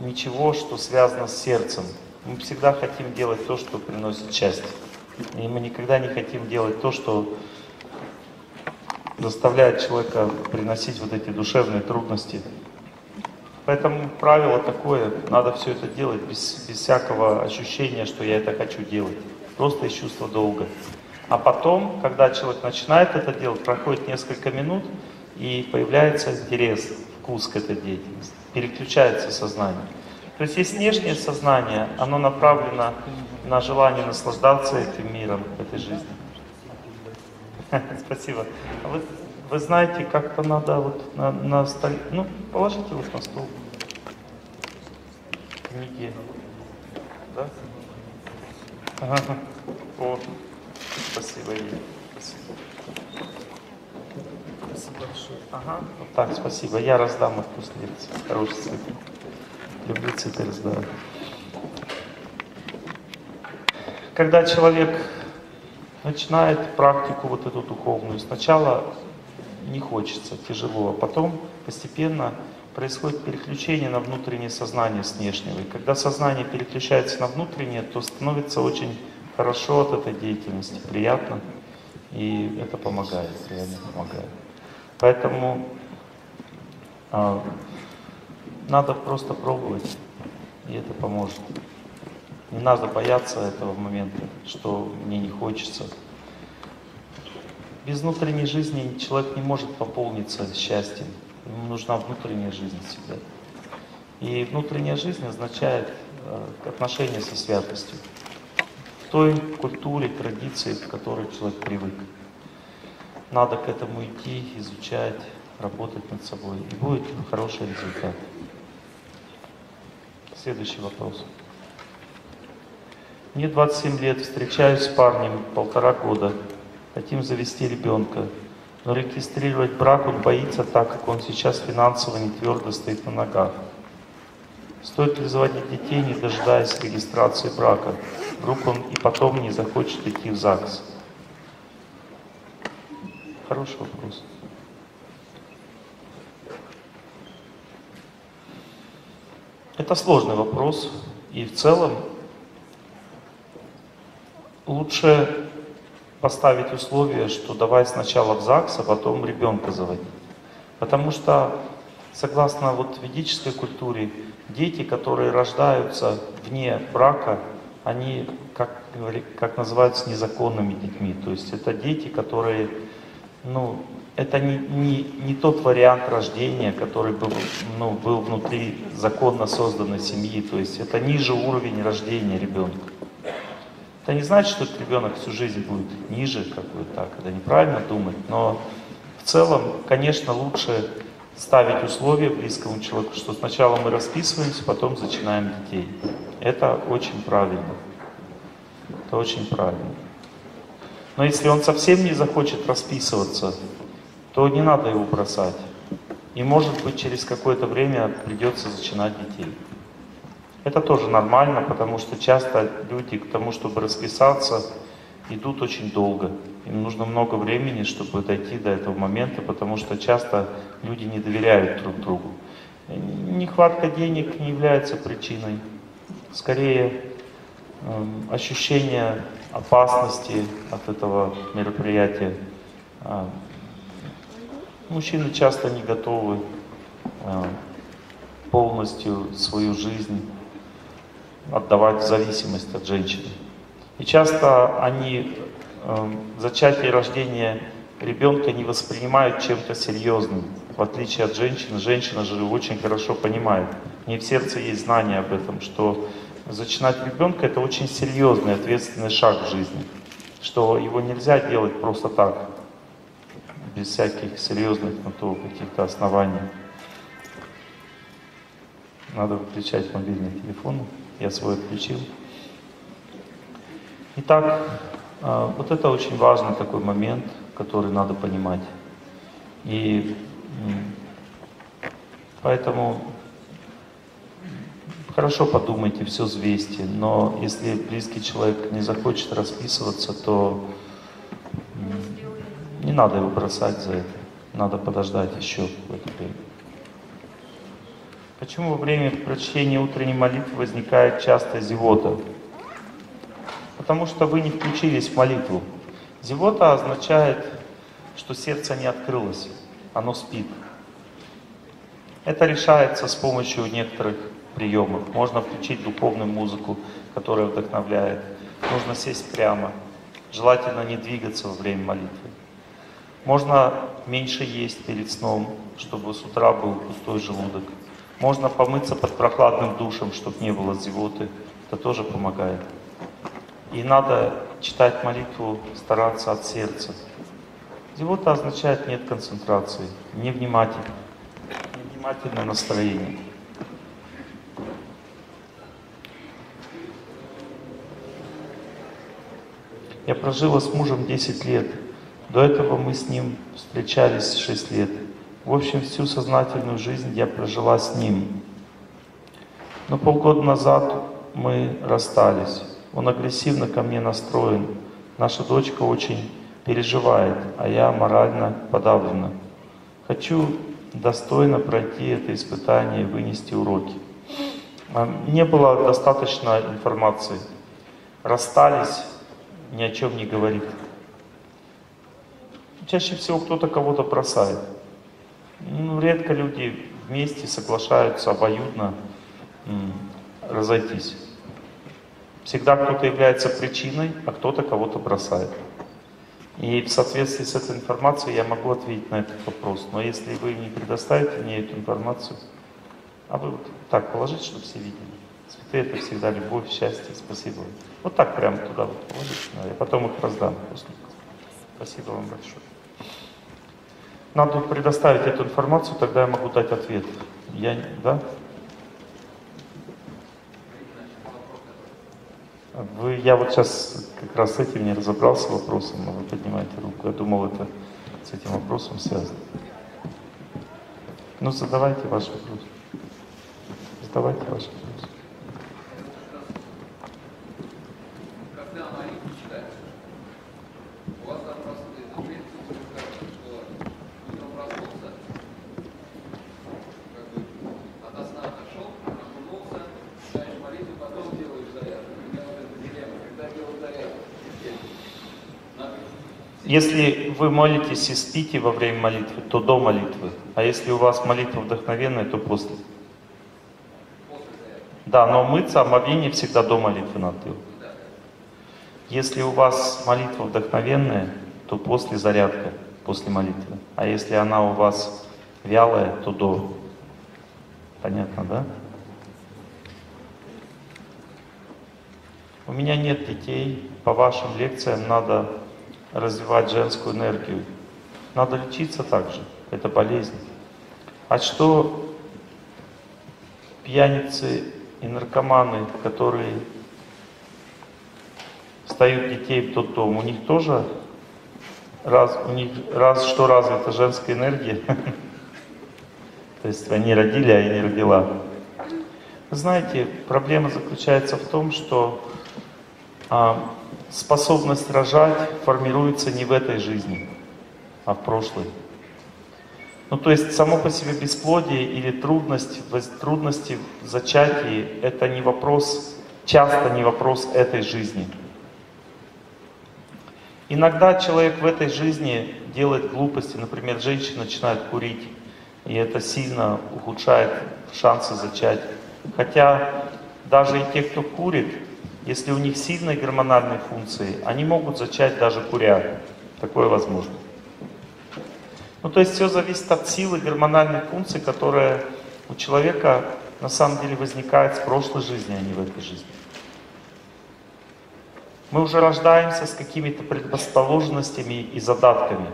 ничего, что связано с сердцем. Мы всегда хотим делать то, что приносит счастье. И мы никогда не хотим делать то, что заставляет человека приносить вот эти душевные трудности. Поэтому правило такое, надо все это делать без, без всякого ощущения, что я это хочу делать. Просто из чувства долга. А потом, когда человек начинает это делать, проходит несколько минут, и появляется интерес, вкус к этой деятельности. Переключается сознание. То есть есть внешнее сознание, оно направлено на желание наслаждаться этим миром, этой жизнью. Спасибо. А вы, вы знаете, как-то надо вот на, на столе, ну, положите вот на стол. Книги. Да? Ага. О, спасибо, Илья. Спасибо. Спасибо большое. Ага. Вот так, спасибо. Я раздам их после лекции. Хороший цветы. Люблю цветы раздавать. Когда человек начинает практику вот эту духовную, сначала не хочется, тяжело, а потом постепенно происходит переключение на внутреннее сознание с внешнего. И когда сознание переключается на внутреннее, то становится очень хорошо от этой деятельности, приятно. И это помогает, реально помогает. Поэтому э, надо просто пробовать, и это поможет. Не надо бояться этого момента, что мне не хочется. Без внутренней жизни человек не может пополниться счастьем. Ему нужна внутренняя жизнь всегда. И внутренняя жизнь означает э, отношение со святостью. В той культуре, традиции, к которой человек привык. Надо к этому идти, изучать, работать над собой. И будет хороший результат. Следующий вопрос. Мне 27 лет, встречаюсь с парнем полтора года. Хотим завести ребенка. Но регистрировать брак он боится, так как он сейчас финансово не твердо стоит на ногах. Стоит ли заводить детей, не дожидаясь регистрации брака? Вдруг он и потом не захочет идти в ЗАГС? Хороший вопрос. Это сложный вопрос. И в целом лучше поставить условие, что давай сначала в ЗАГС, а потом ребенка заводить. Потому что, согласно вот ведической культуре, дети, которые рождаются вне брака, они, как, как называются, незаконными детьми. То есть это дети, которые, ну, это не, не, не тот вариант рождения, который был, ну, был внутри законно созданной семьи. То есть это ниже уровень рождения ребенка. Это не значит, что этот ребенок всю жизнь будет ниже, как бы так, это неправильно думать, но в целом, конечно, лучше ставить условия близкому человеку, что сначала мы расписываемся, потом зачинаем детей. Это очень правильно. Это очень правильно. Но если он совсем не захочет расписываться, то не надо его бросать. И может быть через какое-то время придется зачинать детей. Это тоже нормально, потому что часто люди к тому, чтобы расписаться, идут очень долго. Им нужно много времени, чтобы дойти до этого момента, потому что часто люди не доверяют друг другу. Нехватка денег не является причиной. Скорее, э, ощущение опасности от этого мероприятия. Э, мужчины часто не готовы э, полностью свою жизнь отдавать в зависимость от женщины. И часто они э, зачатие и рождение ребенка не воспринимают чем-то серьезным. В отличие от женщины, женщина же очень хорошо понимает, не в сердце есть знание об этом, что зачинать ребенка это очень серьезный, ответственный шаг в жизни, что его нельзя делать просто так, без всяких серьезных на то каких-то оснований. Надо выключать мобильный телефон. Я свой отключил. Итак, а, вот это очень важный такой момент, который надо понимать. И поэтому хорошо подумайте, все взвесьте, но если близкий человек не захочет расписываться, то не надо его бросать за это. Надо подождать еще какое-то время. Почему во время прочтения утренней молитвы возникает часто зевота? Потому что вы не включились в молитву. Зевота означает, что сердце не открылось, оно спит. Это решается с помощью некоторых приемов. Можно включить духовную музыку, которая вдохновляет. Нужно сесть прямо. Желательно не двигаться во время молитвы. Можно меньше есть перед сном, чтобы с утра был пустой желудок. Можно помыться под прохладным душем, чтобы не было зевоты. Это тоже помогает. И надо читать молитву, стараться от сердца. Зевота означает нет концентрации, невнимательно, невнимательное настроение. Я прожила с мужем 10 лет. До этого мы с ним встречались 6 лет. В общем, всю сознательную жизнь я прожила с ним. Но полгода назад мы расстались. Он агрессивно ко мне настроен. Наша дочка очень переживает, а я морально подавлена. Хочу достойно пройти это испытание и вынести уроки. А, не было достаточно информации. Расстались, ни о чем не говорит. Чаще всего кто-то кого-то бросает. Ну, редко люди вместе соглашаются обоюдно разойтись. Всегда кто-то является причиной, а кто-то кого-то бросает. И в соответствии с этой информацией я могу ответить на этот вопрос. Но если вы не предоставите мне эту информацию, а вы вот так положите, чтобы все видели. Цветы это всегда любовь, счастье, спасибо. Вот так прямо туда вот положите, я потом их раздам. Спасибо вам большое. Надо предоставить эту информацию, тогда я могу дать ответ. Я, да? Вы, я вот сейчас как раз с этим не разобрался вопросом, но вы поднимаете руку. Я думал, это с этим вопросом связано. Ну, задавайте ваш вопрос. Задавайте ваш вопрос. Если вы молитесь и спите во время молитвы, то до молитвы. А если у вас молитва вдохновенная, то после. Да, но мыться, омовение всегда до молитвы надо. Если у вас молитва вдохновенная, то после зарядка, после молитвы. А если она у вас вялая, то до. Понятно, да? У меня нет детей. По вашим лекциям надо развивать женскую энергию. Надо лечиться также. Это болезнь. А что пьяницы и наркоманы, которые встают детей в тот дом, у них тоже раз, у них раз что развита женская энергия. То есть они родили, а я не родила. Знаете, проблема заключается в том, что а, способность рожать формируется не в этой жизни, а в прошлой. Ну, то есть само по себе бесплодие или трудность, трудности в зачатии – это не вопрос, часто не вопрос этой жизни. Иногда человек в этой жизни делает глупости, например, женщина начинает курить, и это сильно ухудшает шансы зачать. Хотя даже и те, кто курит, если у них сильные гормональные функции, они могут зачать даже куря. Такое возможно. Ну, то есть все зависит от силы гормональных функций, которая у человека на самом деле возникает с прошлой жизни, а не в этой жизни. Мы уже рождаемся с какими-то предрасположенностями и задатками.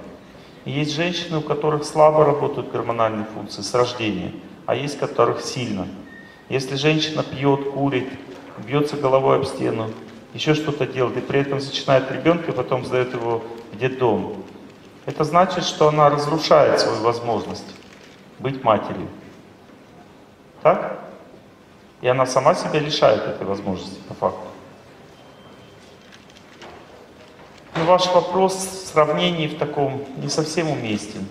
И есть женщины, у которых слабо работают гормональные функции с рождения, а есть у которых сильно. Если женщина пьет, курит, бьется головой об стену, еще что-то делает, и при этом зачинает ребенка, и потом сдает его в детдом. Это значит, что она разрушает свою возможность быть матерью. Так? И она сама себя лишает этой возможности, по факту. Но ваш вопрос в сравнении в таком не совсем уместен.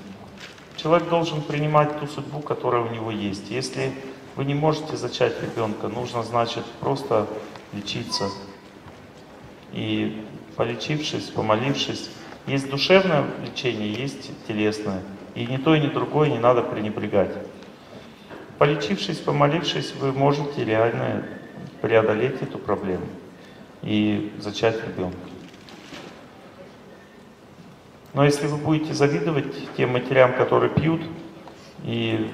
Человек должен принимать ту судьбу, которая у него есть. Если Вы не можете зачать ребенка, нужно, значит, просто лечиться. И полечившись, помолившись, есть душевное лечение, есть телесное. И ни то, и ни другое не надо пренебрегать. Полечившись, помолившись, вы можете реально преодолеть эту проблему и зачать ребенка. Но если вы будете завидовать тем матерям, которые пьют, и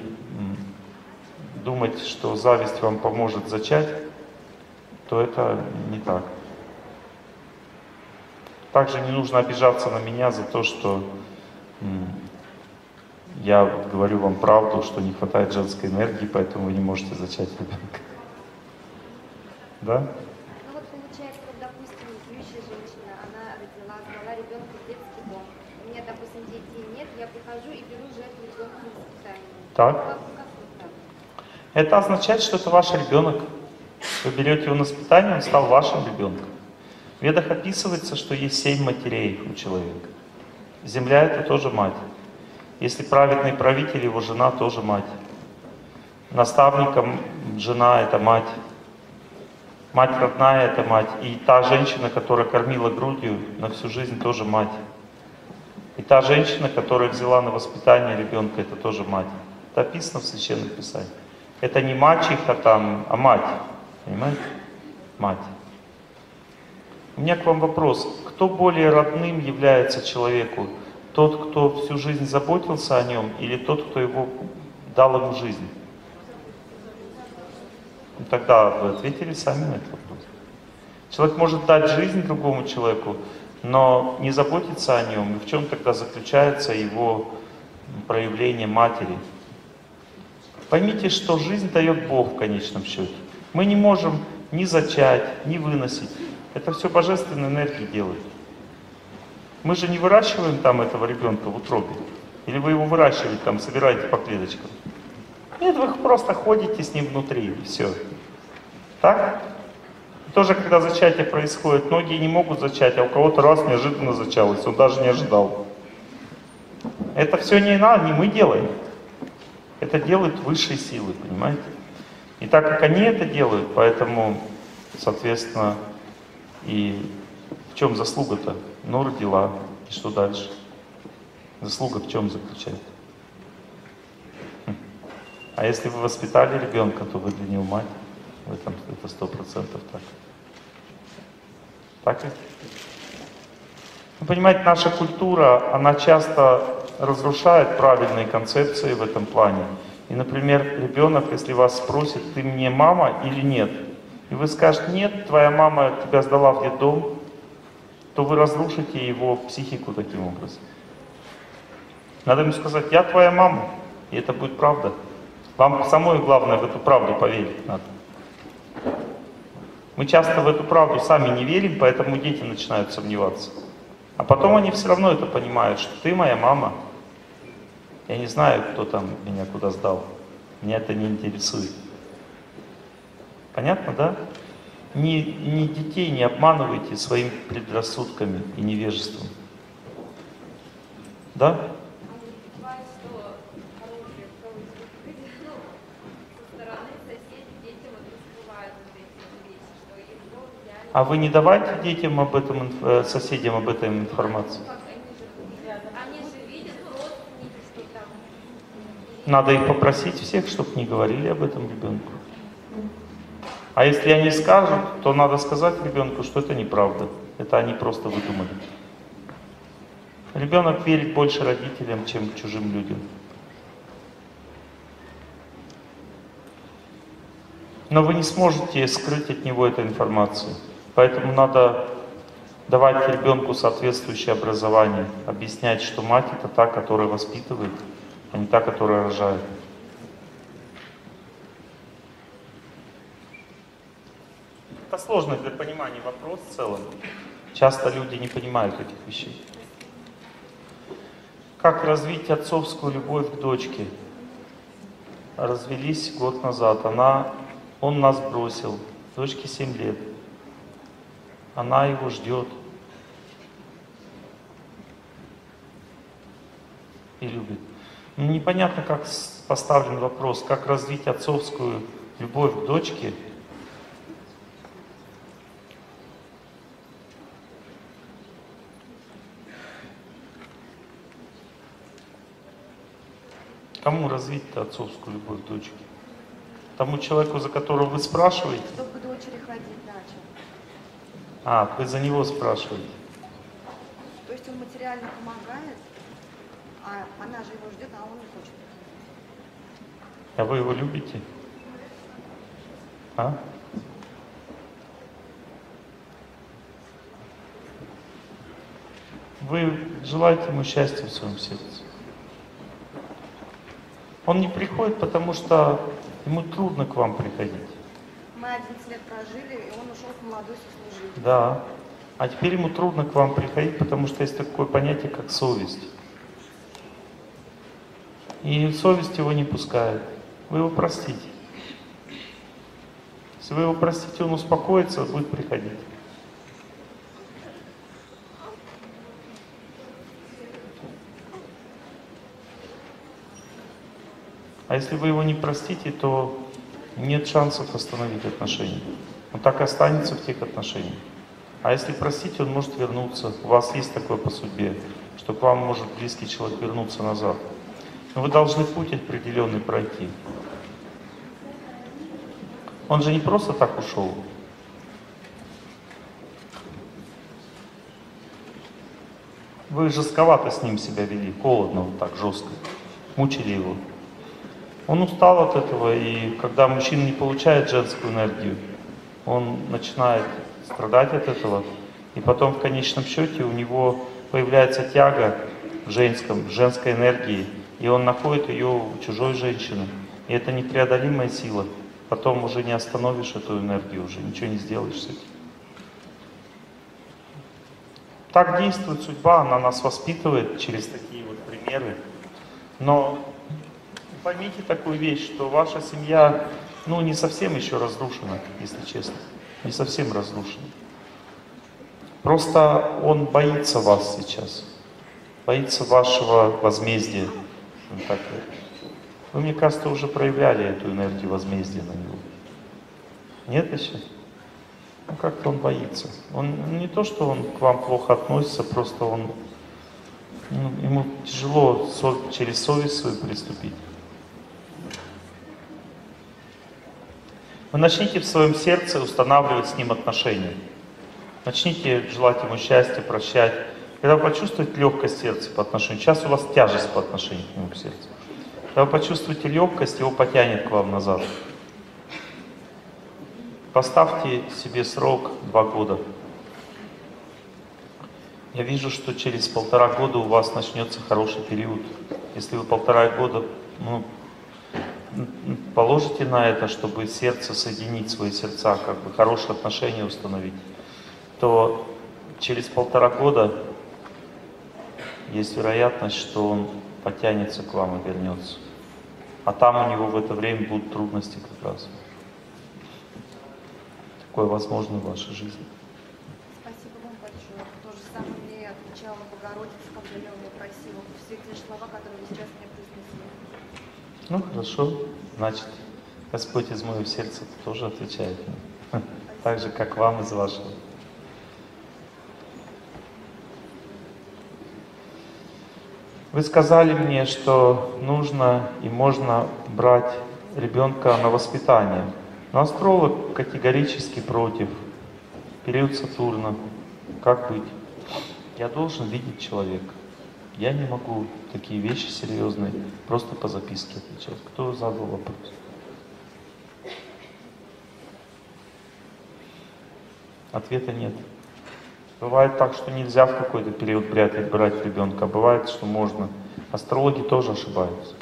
думать, что зависть вам поможет зачать, то это не так. Также не нужно обижаться на меня за то, что я говорю вам правду, что не хватает женской энергии, поэтому вы не можете зачать ребенка. Да? Ну вот получается, вот, допустим, пьющая женщина, она родила, сдала ребенка в детский дом. У меня, допустим, детей нет, я прихожу и беру же этого ребенка на воспитание. Так? Это означает, что это ваш ребенок. Вы берете его на воспитание, он стал вашим ребенком. В ведах описывается, что есть семь матерей у человека. Земля это тоже мать. Если праведный правитель, его жена тоже мать. Наставником жена это мать. Мать родная это мать. И та женщина, которая кормила грудью на всю жизнь, тоже мать. И та женщина, которая взяла на воспитание ребенка, это тоже мать. Это описано в Священном Писании. Это не мачеха там, а мать. Понимаете? Мать. У меня к вам вопрос. Кто более родным является человеку? Тот, кто всю жизнь заботился о нем, или тот, кто его дал ему жизнь? Ну, тогда вы ответили сами на этот вопрос. Человек может дать жизнь другому человеку, но не заботиться о нем. И в чем тогда заключается его проявление матери? Поймите, что жизнь дает Бог в конечном счете. Мы не можем ни зачать, ни выносить. Это все божественная энергия делает. Мы же не выращиваем там этого ребенка в утробе. Или вы его выращиваете там, собираете по клеточкам. Нет, вы просто ходите с ним внутри, и все. Так? Тоже, когда зачатие происходит, многие не могут зачать, а у кого-то раз неожиданно зачалось, он даже не ожидал. Это все не надо, не мы делаем. Это делают высшие силы, понимаете? И так как они это делают, поэтому, соответственно, и в чем заслуга-то? Ну, родила. И что дальше? Заслуга в чем заключается? Хм. А если вы воспитали ребенка, то вы для него мать. В этом это сто процентов так. Так ведь? Вы понимаете, наша культура, она часто разрушает правильные концепции в этом плане. И, например, ребенок, если вас спросит, ты мне мама или нет, и вы скажете, нет, твоя мама тебя сдала в детдом, то вы разрушите его психику таким образом. Надо ему сказать, я твоя мама, и это будет правда. Вам самое главное в эту правду поверить надо. Мы часто в эту правду сами не верим, поэтому дети начинают сомневаться. А потом они все равно это понимают, что ты моя мама. Я не знаю, кто там меня куда сдал. Меня это не интересует. Понятно, да? Ни, ни детей не обманывайте своими предрассудками и невежеством. Да? А вы не давайте детям об этом, э, соседям об этом информацию. Как они же, они же видят, ну, родственники, что там. Надо их попросить всех, чтобы не говорили об этом ребенку. А если они скажут, то надо сказать ребенку, что это неправда. Это они просто выдумали. Ребенок верит больше родителям, чем чужим людям. Но вы не сможете скрыть от него эту информацию. Поэтому надо давать ребенку соответствующее образование, объяснять, что мать это та, которая воспитывает, а не та, которая рожает. Это сложный для понимания вопрос в целом. Часто люди не понимают этих вещей. Как развить отцовскую любовь к дочке? Развелись год назад. Она, он нас бросил. Дочке 7 лет. Она его ждет. И любит. Непонятно, как поставлен вопрос, как развить отцовскую любовь к дочке, Кому развить-то отцовскую любовь к дочке? Тому человеку, за которого вы спрашиваете? Чтобы к дочери ходить начал. А, вы за него спрашиваете. То есть он материально помогает, а она же его ждет, а он не хочет. А вы его любите? А? Вы желаете ему счастья в своем сердце? Он не приходит, потому что ему трудно к вам приходить. Мы 11 лет прожили, и он ушел в молодой сослуживец. Да. А теперь ему трудно к вам приходить, потому что есть такое понятие, как совесть. И совесть его не пускает. Вы его простите. Если вы его простите, он успокоится, будет приходить. А если вы его не простите, то нет шансов остановить отношения. Он так и останется в тех отношениях. А если простить, он может вернуться. У вас есть такое по судьбе, что к вам может близкий человек вернуться назад. Вы должны путь определенный пройти. Он же не просто так ушел. Вы жестковато с ним себя вели, холодно, вот так, жестко. Мучили его. Он устал от этого, и когда мужчина не получает женскую энергию, он начинает страдать от этого, и потом в конечном счете у него появляется тяга в женском, женской энергии, и он находит ее у чужой женщины. И это непреодолимая сила. Потом уже не остановишь эту энергию, уже ничего не сделаешь с этим. Так действует судьба, она нас воспитывает через такие вот примеры. Но поймите такую вещь, что ваша семья, ну, не совсем еще разрушена, если честно. Не совсем разрушена. Просто он боится вас сейчас. Боится вашего возмездия. Вот так. Вы, мне кажется, уже проявляли эту энергию возмездия на него. Нет еще? Ну, как-то он боится. Он не то, что он к вам плохо относится, просто он, ну, ему тяжело со- через совесть свою приступить. Вы начните в своем сердце устанавливать с ним отношения. Начните желать ему счастья, прощать. Когда вы почувствуете легкость сердца по отношению, сейчас у вас тяжесть по отношению к нему к сердцу. Когда вы почувствуете легкость, его потянет к вам назад. Поставьте себе срок два года. Я вижу, что через полтора года у вас начнется хороший период. Если вы полтора года ну, положите на это, чтобы сердце соединить свои сердца, как бы хорошие отношения установить, то через полтора года есть вероятность, что он потянется к вам и вернется. А там у него в это время будут трудности как раз. Такое возможно в вашей жизни. Спасибо вам большое. То же самое мне отвечала Богородица, когда я у нее просила все те слова, которые вы сейчас мне произнесли. Ну хорошо, значит, Господь из моего сердца тоже отвечает мне. Так же, как вам из вашего. Вы сказали мне, что нужно и можно брать ребенка на воспитание. Но астролог категорически против. Период Сатурна. Как быть? Я должен видеть человека. Я не могу такие вещи серьезные просто по записке отвечать. Кто задал вопрос? Ответа нет. Бывает так, что нельзя в какой-то период брать, ребенка, бывает, что можно. Астрологи тоже ошибаются.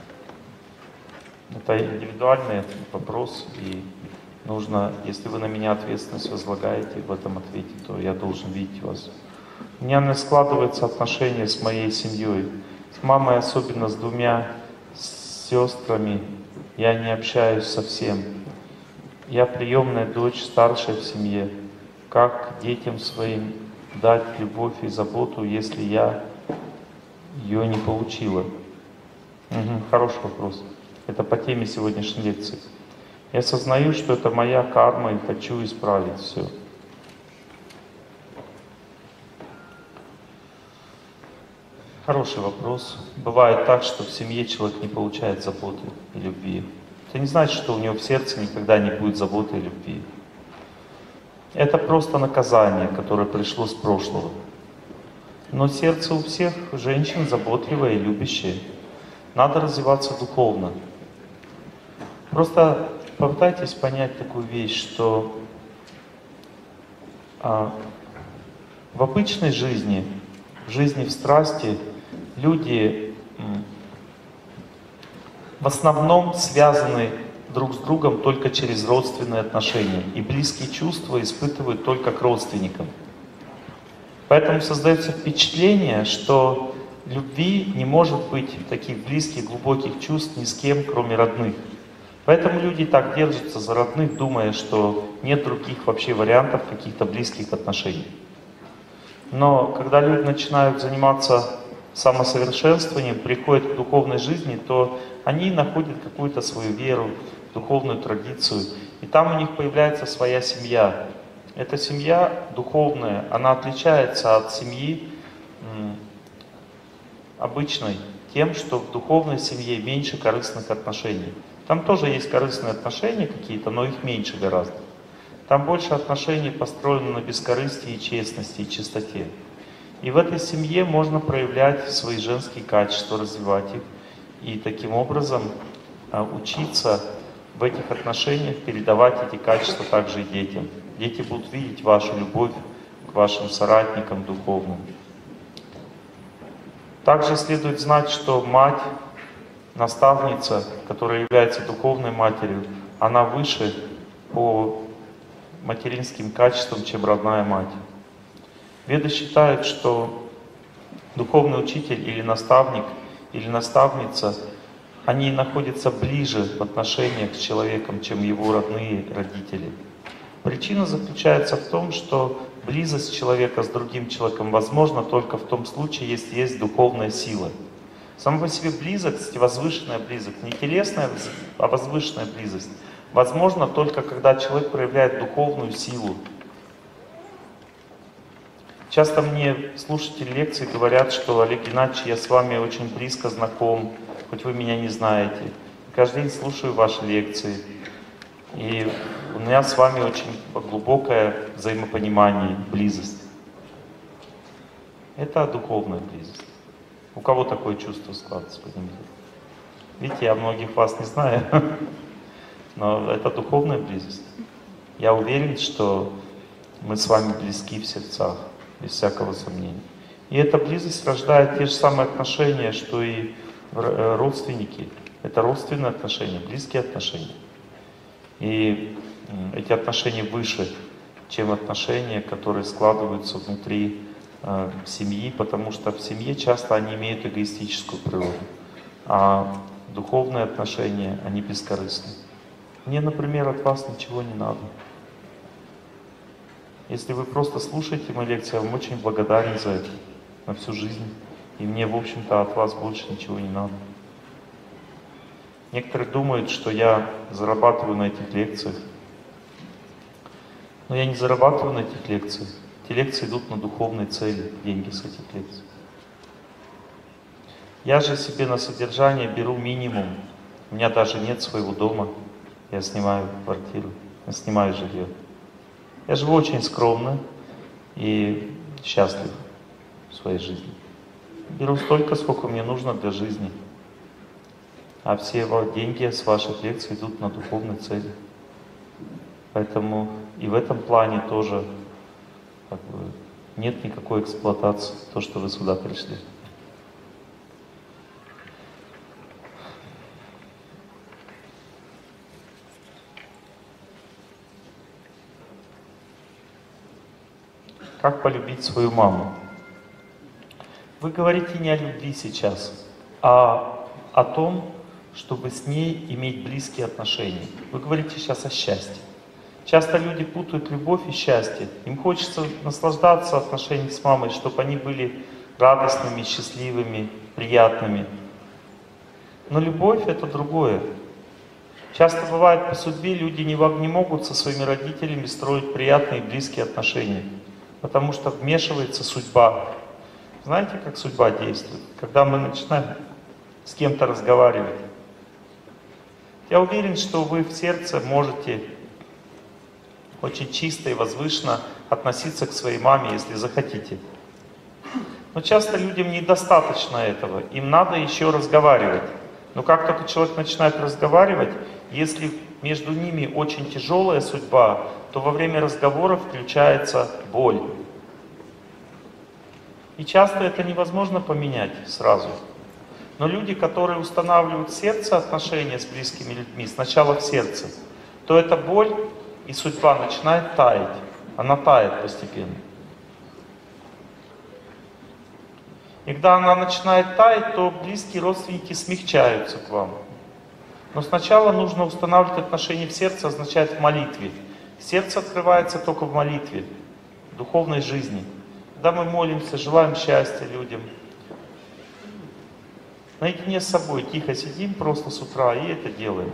Это индивидуальный вопрос, и нужно, если вы на меня ответственность возлагаете в этом ответе, то я должен видеть вас. У меня не складывается отношения с моей семьей, с мамой, особенно с двумя сестрами, я не общаюсь совсем. Я приемная дочь, старшая в семье. Как детям своим дать любовь и заботу, если я ее не получила? Мгм, хороший вопрос. Это по теме сегодняшней лекции. Я осознаю, что это моя карма и хочу исправить все. Хороший вопрос. Бывает так, что в семье человек не получает заботы и любви. Это не значит, что у него в сердце никогда не будет заботы и любви. Это просто наказание, которое пришло с прошлого. Но сердце у всех женщин заботливое и любящее. Надо развиваться духовно. Просто попытайтесь понять такую вещь, что а, в обычной жизни, в жизни в страсти, люди в основном связаны друг с другом только через родственные отношения. И близкие чувства испытывают только к родственникам. Поэтому создается впечатление, что любви не может быть таких близких, глубоких чувств ни с кем, кроме родных. Поэтому люди так держатся за родных, думая, что нет других вообще вариантов каких-то близких отношений. Но когда люди начинают заниматься самосовершенствованием, приходят к духовной жизни, то они находят какую-то свою веру, духовную традицию, и там у них появляется своя семья. Эта семья духовная, она отличается от семьи обычной тем, что в духовной семье меньше корыстных отношений. Там тоже есть корыстные отношения какие-то, но их меньше гораздо. Там больше отношений построено на бескорыстии, честности и чистоте. И в этой семье можно проявлять свои женские качества, развивать их. И таким образом а, учиться в этих отношениях передавать эти качества также детям. Дети будут видеть вашу любовь к вашим соратникам духовным. Также следует знать, что мать, наставница, которая является духовной матерью, она выше по материнским качествам, чем родная мать. Веды считают, что духовный учитель или наставник, или наставница, они находятся ближе в отношениях с человеком, чем его родные родители. Причина заключается в том, что близость человека с другим человеком возможна только в том случае, если есть духовная сила. Сама по себе близость, возвышенная близость, не телесная, а возвышенная близость, возможно только когда человек проявляет духовную силу, Часто мне слушатели лекций говорят, что Олег Геннадьевич, я с вами очень близко знаком, хоть вы меня не знаете. Каждый день слушаю ваши лекции. И у меня с вами очень глубокое взаимопонимание, близость. Это духовная близость. У кого такое чувство складывается? Поднимите. Видите, я многих вас не знаю, но это духовная близость. Я уверен, что мы с вами близки в сердцах без всякого сомнения. И эта близость рождает те же самые отношения, что и родственники. Это родственные отношения, близкие отношения. И эти отношения выше, чем отношения, которые складываются внутри э, семьи, потому что в семье часто они имеют эгоистическую природу. А духовные отношения, они бескорыстны. Мне, например, от вас ничего не надо. Если вы просто слушаете мои лекции, я вам очень благодарен за это на всю жизнь. И мне, в общем-то, от вас больше ничего не надо. Некоторые думают, что я зарабатываю на этих лекциях. Но я не зарабатываю на этих лекциях. Эти лекции идут на духовные цели, деньги с этих лекций. Я же себе на содержание беру минимум. У меня даже нет своего дома. Я снимаю квартиру, я снимаю жилье. Я живу очень скромно и счастлив в своей жизни. Беру столько, сколько мне нужно для жизни. А все деньги с ваших лекций идут на духовные цели. Поэтому и в этом плане тоже как бы, нет никакой эксплуатации, то, что вы сюда пришли. Как полюбить свою маму? Вы говорите не о любви сейчас, а о том, чтобы с ней иметь близкие отношения. Вы говорите сейчас о счастье. Часто люди путают любовь и счастье. Им хочется наслаждаться отношениями с мамой, чтобы они были радостными, счастливыми, приятными. Но любовь это другое. Часто бывает по судьбе люди не, могут со своими родителями строить приятные близкие отношения, потому что вмешивается судьба. Знаете, как судьба действует? Когда мы начинаем с кем-то разговаривать. Я уверен, что вы в сердце можете очень чисто и возвышенно относиться к своей маме, если захотите. Но часто людям недостаточно этого, им надо еще разговаривать. Но как только человек начинает разговаривать, если между ними очень тяжелая судьба, то во время разговора включается боль. И часто это невозможно поменять сразу. Но люди, которые устанавливают в сердце отношения с близкими людьми, сначала в сердце, то эта боль и судьба начинает таять. Она тает постепенно. И когда она начинает таять, то близкие родственники смягчаются к вам. Но сначала нужно устанавливать отношения в сердце, означает в молитве. Сердце открывается только в молитве, в духовной жизни. Когда мы молимся, желаем счастья людям, наедине с собой тихо сидим просто с утра и это делаем,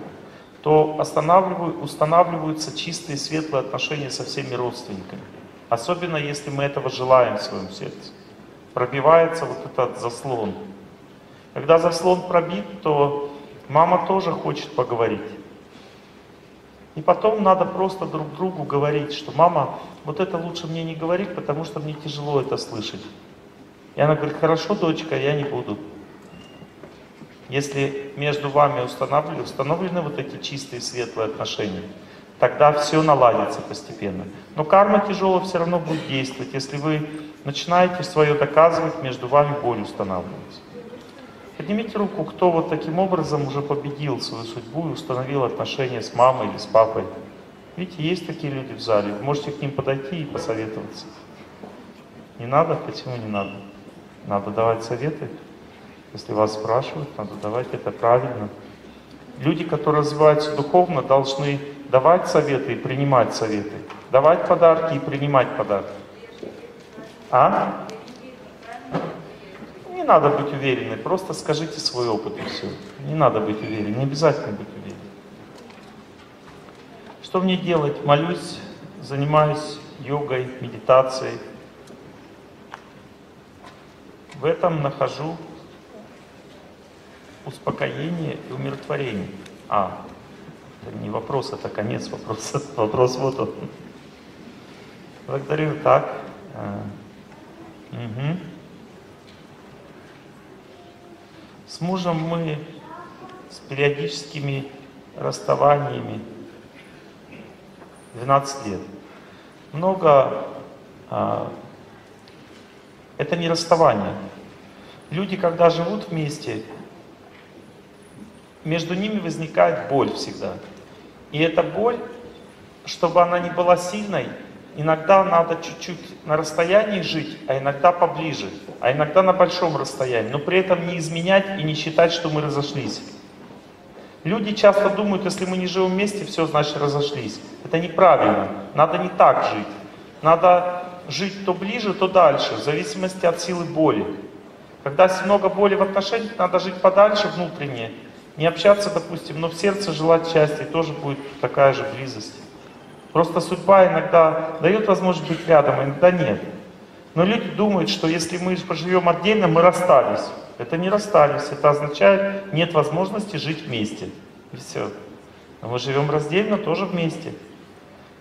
то устанавливаются чистые светлые отношения со всеми родственниками. Особенно если мы этого желаем в своем сердце. Пробивается вот этот заслон. Когда заслон пробит, то мама тоже хочет поговорить. И потом надо просто друг другу говорить, что мама, вот это лучше мне не говорить, потому что мне тяжело это слышать. И она говорит, хорошо, дочка, я не буду. Если между вами установлены, установлены вот эти чистые светлые отношения, тогда все наладится постепенно. Но карма тяжелая все равно будет действовать, если вы начинаете свое доказывать, между вами боль устанавливается. Поднимите руку, кто вот таким образом уже победил свою судьбу и установил отношения с мамой или с папой. Видите, есть такие люди в зале. Вы можете к ним подойти и посоветоваться. Не надо? Почему не надо? Надо давать советы. Если вас спрашивают, надо давать это правильно. Люди, которые развиваются духовно, должны давать советы и принимать советы. Давать подарки и принимать подарки. А? Не надо быть уверенным, просто скажите свой опыт и все. Не надо быть уверенным, не обязательно быть уверенным. Что мне делать? Молюсь, занимаюсь йогой, медитацией. В этом нахожу успокоение и умиротворение. А, это не вопрос, это конец вопроса. Вопрос вот он. Благодарю. Так. Угу. С мужем мы с периодическими расставаниями 12 лет. Много... А, это не расставание. Люди, когда живут вместе, между ними возникает боль всегда. И эта боль, чтобы она не была сильной, иногда надо чуть-чуть на расстоянии жить, а иногда поближе, а иногда на большом расстоянии, но при этом не изменять и не считать, что мы разошлись. Люди часто думают, если мы не живем вместе, все, значит разошлись. Это неправильно. Надо не так жить. Надо жить то ближе, то дальше, в зависимости от силы боли. Когда много боли в отношениях, надо жить подальше внутренне, не общаться, допустим, но в сердце желать счастья, тоже будет такая же близость. Просто судьба иногда дает возможность быть рядом, а иногда нет. Но люди думают, что если мы поживем отдельно, мы расстались. Это не расстались, это означает, нет возможности жить вместе. И все. Но мы живем раздельно, тоже вместе.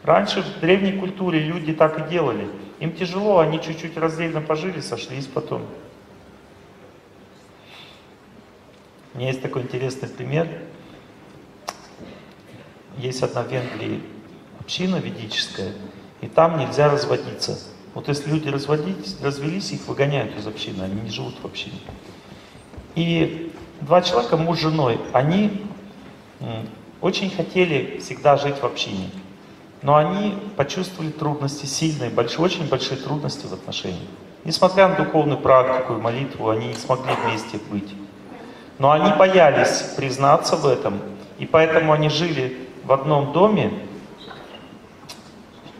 Раньше в древней культуре люди так и делали. Им тяжело, они чуть-чуть раздельно пожили, сошлись потом. У меня есть такой интересный пример. Есть одна в Венгрии община ведическая, и там нельзя разводиться. Вот если люди разводились, развелись, их выгоняют из общины, они не живут в общине. И два человека, муж с женой, они очень хотели всегда жить в общине. Но они почувствовали трудности, сильные, большие, очень большие трудности в отношениях. Несмотря на духовную практику и молитву, они не смогли вместе быть. Но они боялись признаться в этом, и поэтому они жили в одном доме,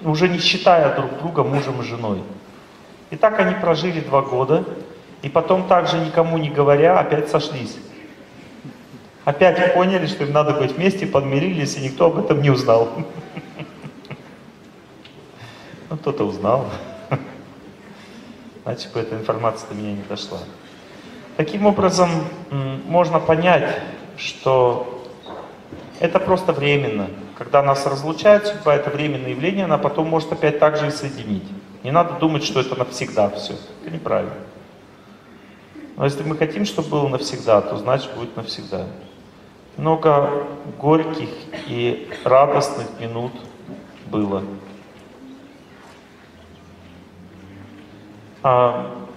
уже не считая друг друга мужем и женой. И так они прожили два года, и потом также никому не говоря опять сошлись. Опять поняли, что им надо быть вместе, подмирились, и никто об этом не узнал. Ну, кто-то узнал. Значит, эта информация до меня не дошла. Таким образом, можно понять, что это просто временно. Когда нас разлучает судьба, это временное явление, она потом может опять так же и соединить. Не надо думать, что это навсегда все. Это неправильно. Но если мы хотим, чтобы было навсегда, то значит будет навсегда. Много горьких и радостных минут было. А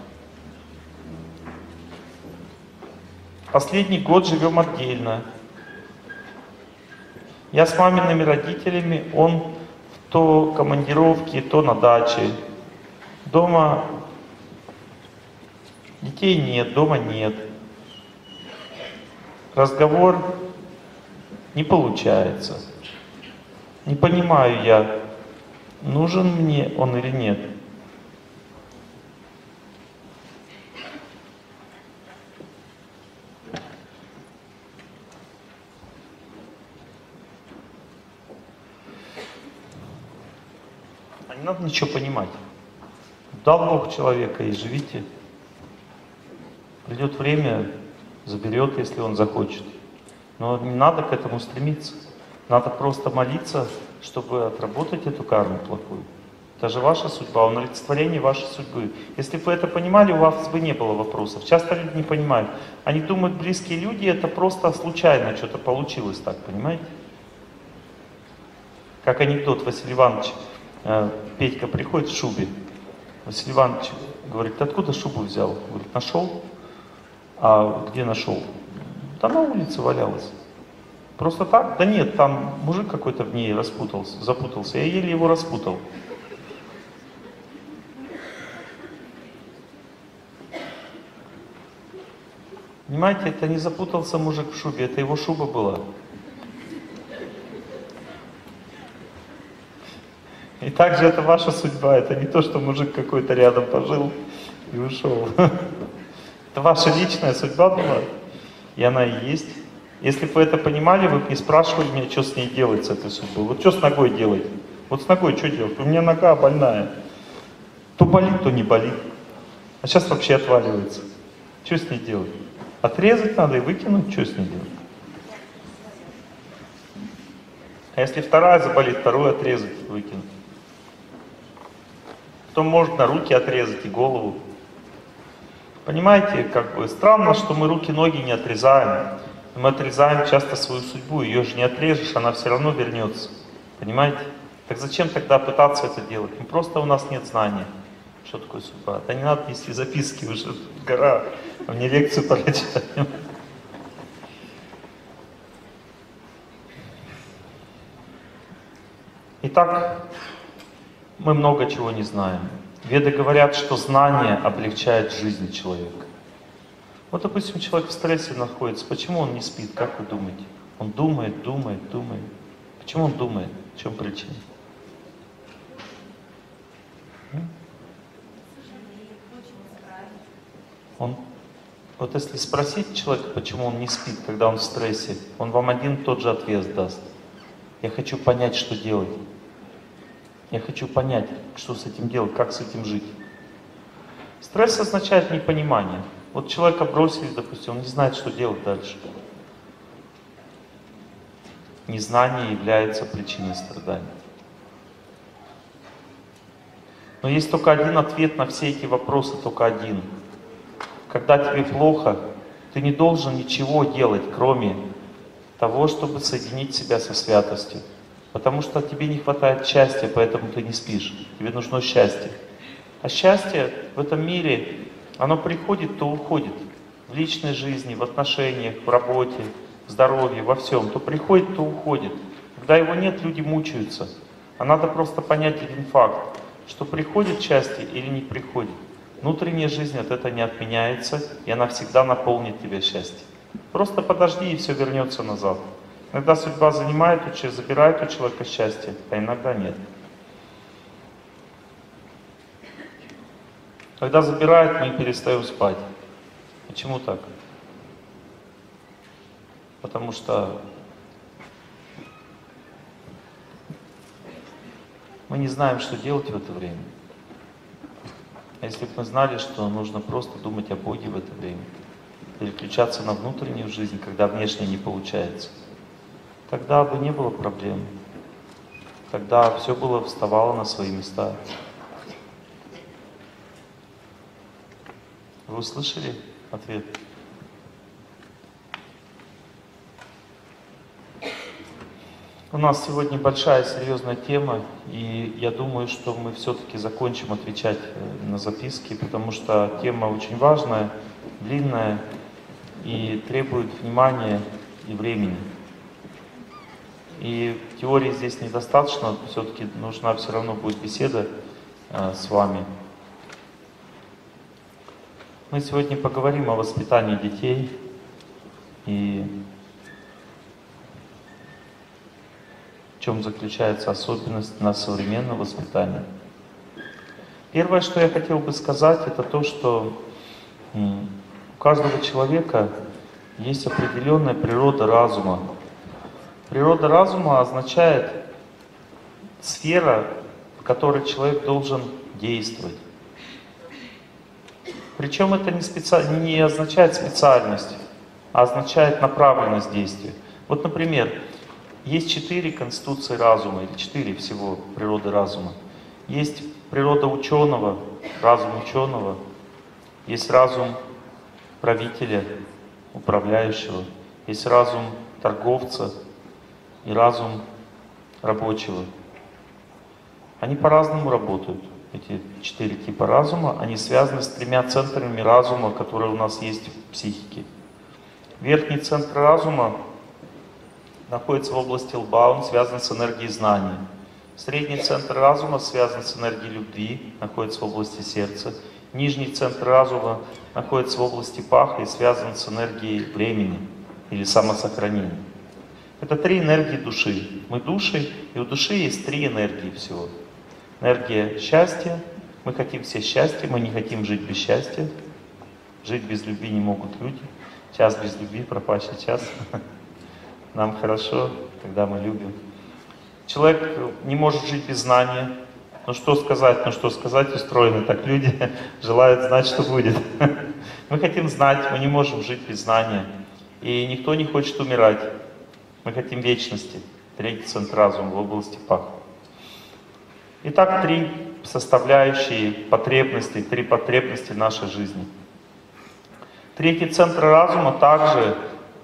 последний год живем отдельно. Я с мамиными родителями, он то командировки, то на даче. Дома детей нет, дома нет. Разговор не получается. Не понимаю я, нужен мне он или нет. Надо ничего понимать. Дал Бог человека и живите. Придет время, заберет, если он захочет. Но не надо к этому стремиться. Надо просто молиться, чтобы отработать эту карму плохую. Это же ваша судьба, он олицетворение вашей судьбы. Если бы вы это понимали, у вас бы не было вопросов. Часто люди не понимают. Они думают, близкие люди, это просто случайно что-то получилось так, понимаете? Как анекдот Василий Иванович, Петька приходит в шубе. Василий Иванович говорит, ты откуда шубу взял? Говорит, нашел. А где нашел? Да на улице валялась. Просто так? Да нет, там мужик какой-то в ней распутался, запутался. Я еле его распутал. Понимаете, это не запутался мужик в шубе, это его шуба была. И также это ваша судьба, это не то, что мужик какой-то рядом пожил и ушел. Это ваша личная судьба была, и она и есть. Если бы вы это понимали, вы бы не спрашивали меня, что с ней делать, с этой судьбой. Вот что с ногой делать? Вот с ногой что делать? У меня нога больная. То болит, то не болит. А сейчас вообще отваливается. Что с ней делать? Отрезать надо и выкинуть, что с ней делать? А если вторая заболит, вторую отрезать, выкинуть. Кто на руки отрезать и голову. Понимаете, как бы странно, что мы руки, ноги не отрезаем. Мы отрезаем часто свою судьбу, ее же не отрежешь, она все равно вернется. Понимаете? Так зачем тогда пытаться это делать? Ну, просто у нас нет знания, что такое судьба. Да не надо нести записки, уже гора, а мне лекцию прочитать. Итак, мы много чего не знаем. Веды говорят, что знание облегчает жизнь человека. Вот, допустим, человек в стрессе находится. Почему он не спит? Как вы думаете? Он думает, думает, думает. Почему он думает? В чем причина? Он, вот если спросить человека, почему он не спит, когда он в стрессе, он вам один тот же ответ даст. Я хочу понять, что делать. Я хочу понять, что с этим делать, как с этим жить. Стресс означает непонимание. Вот человека бросили, допустим, он не знает, что делать дальше. Незнание является причиной страдания. Но есть только один ответ на все эти вопросы, только один. Когда тебе плохо, ты не должен ничего делать, кроме того, чтобы соединить себя со святостью. Потому что тебе не хватает счастья, поэтому ты не спишь. Тебе нужно счастье. А счастье в этом мире, оно приходит, то уходит. В личной жизни, в отношениях, в работе, в здоровье, во всем. То приходит, то уходит. Когда его нет, люди мучаются. А надо просто понять один факт, что приходит счастье или не приходит. Внутренняя жизнь от этого не отменяется, и она всегда наполнит тебя счастьем. Просто подожди, и все вернется назад. Иногда судьба занимает у забирает у человека счастье, а иногда нет. Когда забирает, мы перестаем спать. Почему так? потому что мы не знаем, что делать в это время. А если бы мы знали, что нужно просто думать о Боге в это время, переключаться на внутреннюю жизнь, когда внешне не получается, тогда бы не было проблем. Тогда все было вставало на свои места. Вы услышали ответ? У нас сегодня большая серьезная тема, и я думаю, что мы все-таки закончим отвечать э, на записки, потому что тема очень важная, длинная и требует внимания и времени. И теории здесь недостаточно, все-таки нужна все равно будет беседа э, с вами. Мы сегодня поговорим о воспитании детей и в чем заключается особенность на современного воспитания. Первое, что я хотел бы сказать, это то, что у каждого человека есть определенная природа разума. Природа разума означает сфера, в которой человек должен действовать. Причем это не, специ... не означает специальность, а означает направленность действия. Вот, например, есть четыре конституции разума, или четыре всего природы разума. Есть природа ученого, разум ученого, есть разум правителя, управляющего, есть разум торговца и разум рабочего. Они по-разному работают эти четыре типа разума, они связаны с тремя центрами разума, которые у нас есть в психике. Верхний центр разума находится в области лба, он связан с энергией знания. Средний центр разума связан с энергией любви, находится в области сердца. Нижний центр разума находится в области паха и связан с энергией времени или самосохранения. Это три энергии души. Мы души, и у души есть три энергии всего. Энергия счастья. Мы хотим все счастья, мы не хотим жить без счастья. Жить без любви не могут люди. Час без любви, пропащий час. Нам хорошо, когда мы любим. Человек не может жить без знания. Ну что сказать, ну что сказать, устроены так люди, желают знать, что будет. Мы хотим знать, мы не можем жить без знания. И никто не хочет умирать. Мы хотим вечности. Третий центр разума в области паха. Итак, три составляющие потребности, три потребности нашей жизни. Третий центр разума также,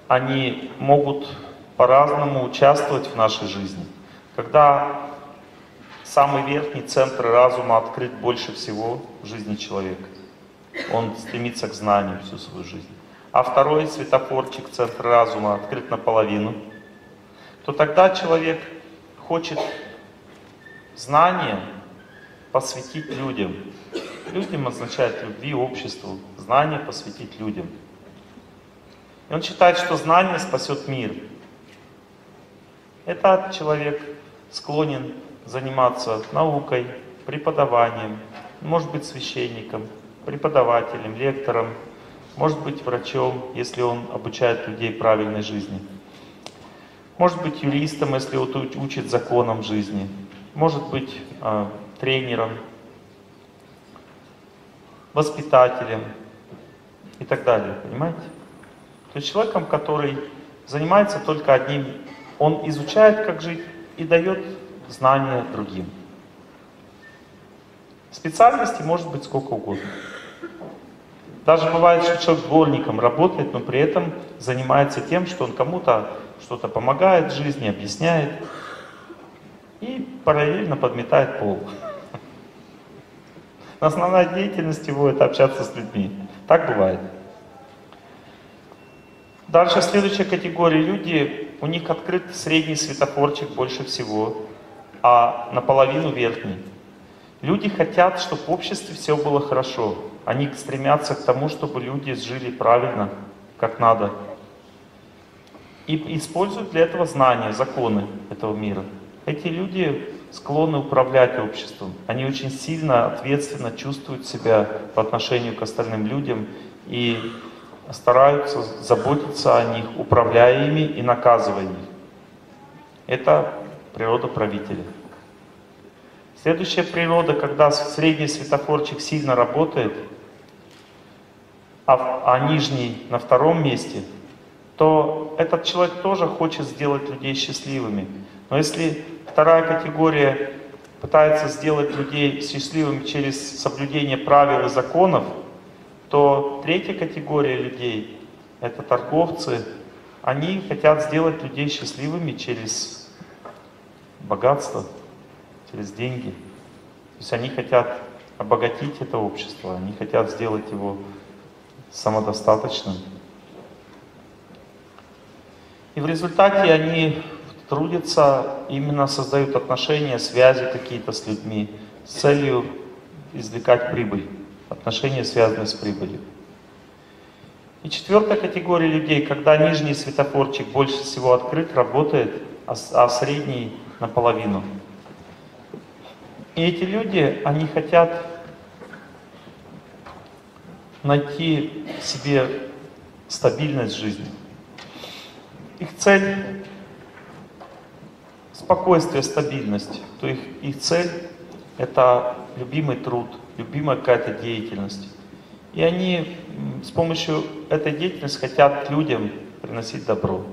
они могут по-разному участвовать в нашей жизни. Когда самый верхний центр разума открыт больше всего в жизни человека, он стремится к знанию всю свою жизнь. А второй светофорчик, центр разума, открыт наполовину, то тогда человек хочет Знание посвятить людям. Людям означает любви, обществу. Знание посвятить людям. И он считает, что знание спасет мир. Этот человек склонен заниматься наукой, преподаванием, может быть священником, преподавателем, лектором, может быть врачом, если он обучает людей правильной жизни. Может быть юристом, если он учит законам жизни может быть э, тренером, воспитателем и так далее, понимаете? То есть человеком, который занимается только одним, он изучает, как жить и дает знания другим. Специальностей может быть сколько угодно. Даже бывает, что человек дворником работает, но при этом занимается тем, что он кому-то что-то помогает в жизни, объясняет и параллельно подметает пол. Основная деятельность его это общаться с людьми. Так бывает. Дальше следующая категория люди, у них открыт средний светофорчик больше всего, а наполовину верхний. Люди хотят, чтобы в обществе все было хорошо. Они стремятся к тому, чтобы люди жили правильно, как надо. И используют для этого знания, законы этого мира. Эти люди склонны управлять обществом. Они очень сильно, ответственно чувствуют себя по отношению к остальным людям. И стараются заботиться о них, управляя ими и наказывая их. Это природа правителя. Следующая природа, когда средний светофорчик сильно работает, а, а нижний на втором месте, то этот человек тоже хочет сделать людей счастливыми. Но если вторая категория пытается сделать людей счастливыми через соблюдение правил и законов, то третья категория людей, это торговцы, они хотят сделать людей счастливыми через богатство, через деньги. То есть они хотят обогатить это общество, они хотят сделать его самодостаточным. И в результате они трудятся, именно создают отношения, связи какие-то с людьми с целью извлекать прибыль. Отношения, связанные с прибылью. И четвертая категория людей, когда нижний светофорчик больше всего открыт, работает, а, а средний наполовину. И эти люди, они хотят найти себе стабильность жизни. Их цель спокойствие, стабильность. То их, их цель — это любимый труд, любимая какая-то деятельность. И они с помощью этой деятельности хотят людям приносить добро.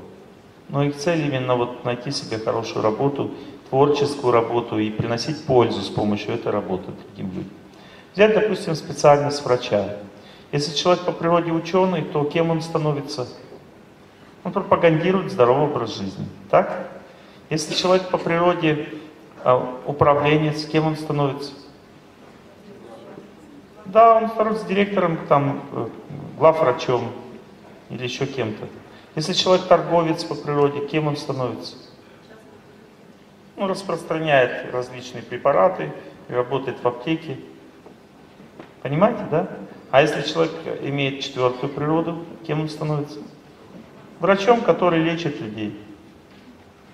Но их цель именно вот найти себе хорошую работу, творческую работу и приносить пользу с помощью этой работы другим людям. Взять, допустим, специальность врача. Если человек по природе ученый, то кем он становится? Он пропагандирует здоровый образ жизни. Так? Если человек по природе а, управленец, кем он становится? Да, он становится директором, там, э, главврачом или еще кем-то. Если человек торговец по природе, кем он становится? Он распространяет различные препараты, работает в аптеке. Понимаете, да? А если человек имеет четвертую природу, кем он становится? Врачом, который лечит людей.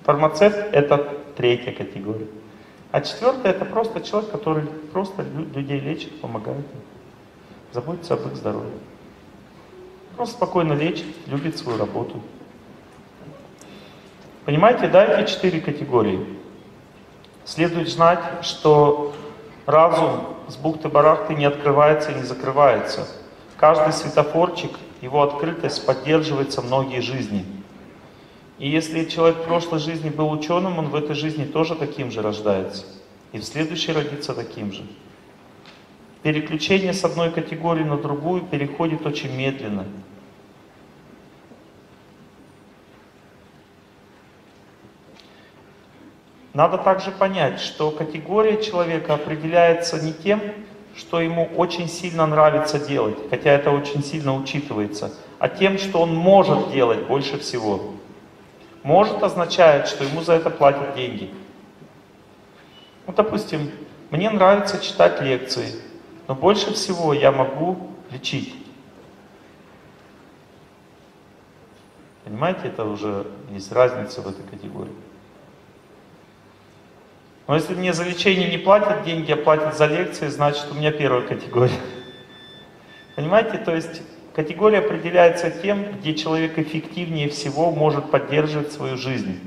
Фармацевт – это третья категория. А четвертая – это просто человек, который просто людей лечит, помогает им, заботится об их здоровье. Просто спокойно лечит, любит свою работу. Понимаете, да, эти четыре категории. Следует знать, что разум с бухты-барахты не открывается и не закрывается. Каждый светофорчик, его открытость поддерживается многие жизни – и если человек в прошлой жизни был ученым, он в этой жизни тоже таким же рождается. И в следующей родится таким же. Переключение с одной категории на другую переходит очень медленно. Надо также понять, что категория человека определяется не тем, что ему очень сильно нравится делать, хотя это очень сильно учитывается, а тем, что он может делать больше всего. Может означает, что ему за это платят деньги. Ну, допустим, мне нравится читать лекции, но больше всего я могу лечить. Понимаете, это уже есть разница в этой категории. Но если мне за лечение не платят деньги, а платят за лекции, значит у меня первая категория. Понимаете, то есть Категория определяется тем, где человек эффективнее всего может поддерживать свою жизнь.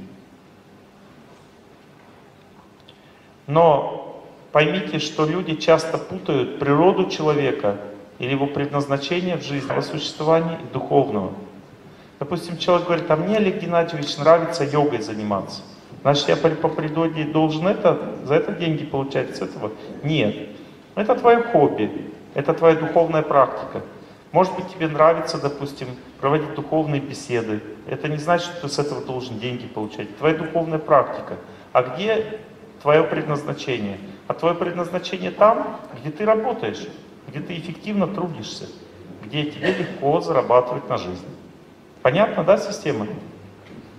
Но поймите, что люди часто путают природу человека или его предназначение в жизни, его существования и духовного. Допустим, человек говорит, а мне, Олег Геннадьевич, нравится йогой заниматься. Значит, я по природе должен это, за это деньги получать с этого? Нет. Это твое хобби, это твоя духовная практика. Может быть, тебе нравится, допустим, проводить духовные беседы. Это не значит, что ты с этого должен деньги получать. Твоя духовная практика. А где твое предназначение? А твое предназначение там, где ты работаешь, где ты эффективно трудишься, где тебе легко зарабатывать на жизнь. Понятно, да, система?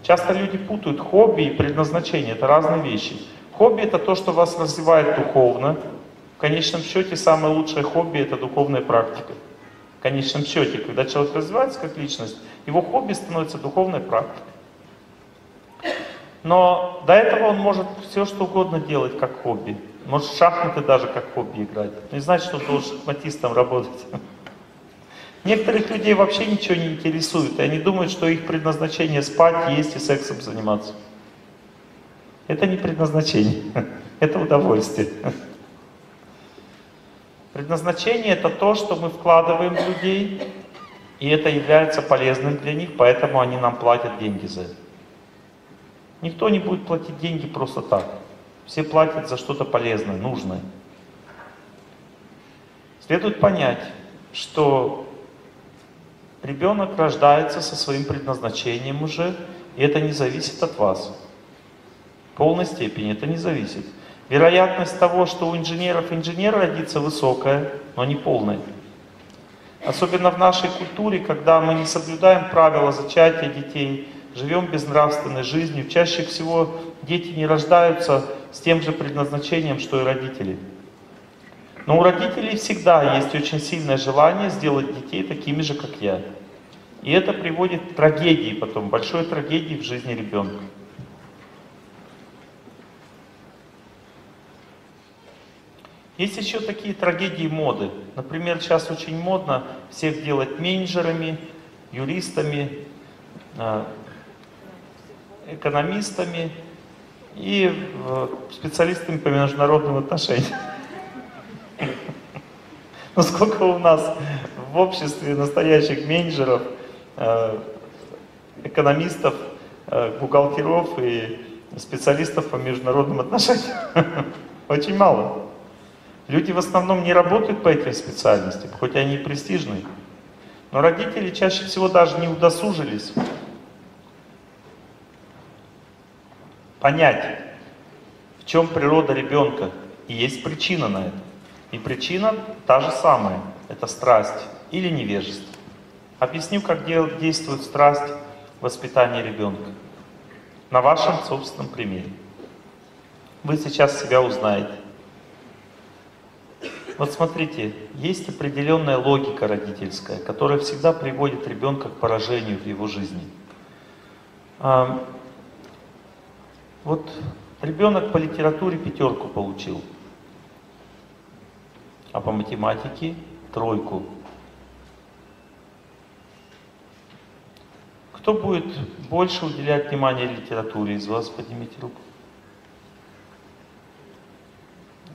Часто люди путают хобби и предназначение. Это разные вещи. Хобби это то, что вас развивает духовно. В конечном счете самое лучшее хобби это духовная практика в конечном счете, когда человек развивается как личность, его хобби становится духовной практикой. Но до этого он может все что угодно делать как хобби. Может в шахматы даже как хобби играть. Не значит, что он должен шахматистом работать. Некоторых людей вообще ничего не интересует, и они думают, что их предназначение спать, есть и сексом заниматься. Это не предназначение, это удовольствие. Предназначение это то, что мы вкладываем в людей, и это является полезным для них, поэтому они нам платят деньги за это. Никто не будет платить деньги просто так. Все платят за что-то полезное, нужное. Следует понять, что ребенок рождается со своим предназначением уже, и это не зависит от вас. В полной степени это не зависит. Вероятность того, что у инженеров инженер родится высокая, но не полная. Особенно в нашей культуре, когда мы не соблюдаем правила зачатия детей, живем безнравственной жизнью, чаще всего дети не рождаются с тем же предназначением, что и родители. Но у родителей всегда есть очень сильное желание сделать детей такими же, как я. И это приводит к трагедии потом, большой трагедии в жизни ребенка. Есть еще такие трагедии моды. Например, сейчас очень модно всех делать менеджерами, юристами, а, экономистами и э, специалистами по международным отношениям. Но сколько у нас в обществе настоящих менеджеров, э, экономистов, э, бухгалтеров и специалистов по международным отношениям? Очень мало. Люди в основном не работают по этим специальностям, хоть они и престижные. Но родители чаще всего даже не удосужились понять, в чем природа ребенка. И есть причина на это. И причина та же самая. Это страсть или невежество. Объясню, как действует страсть в воспитании ребенка. На вашем собственном примере. Вы сейчас себя узнаете. Вот смотрите, есть определенная логика родительская, которая всегда приводит ребенка к поражению в его жизни. Вот ребенок по литературе пятерку получил, а по математике тройку. Кто будет больше уделять внимание литературе из вас? Поднимите руку.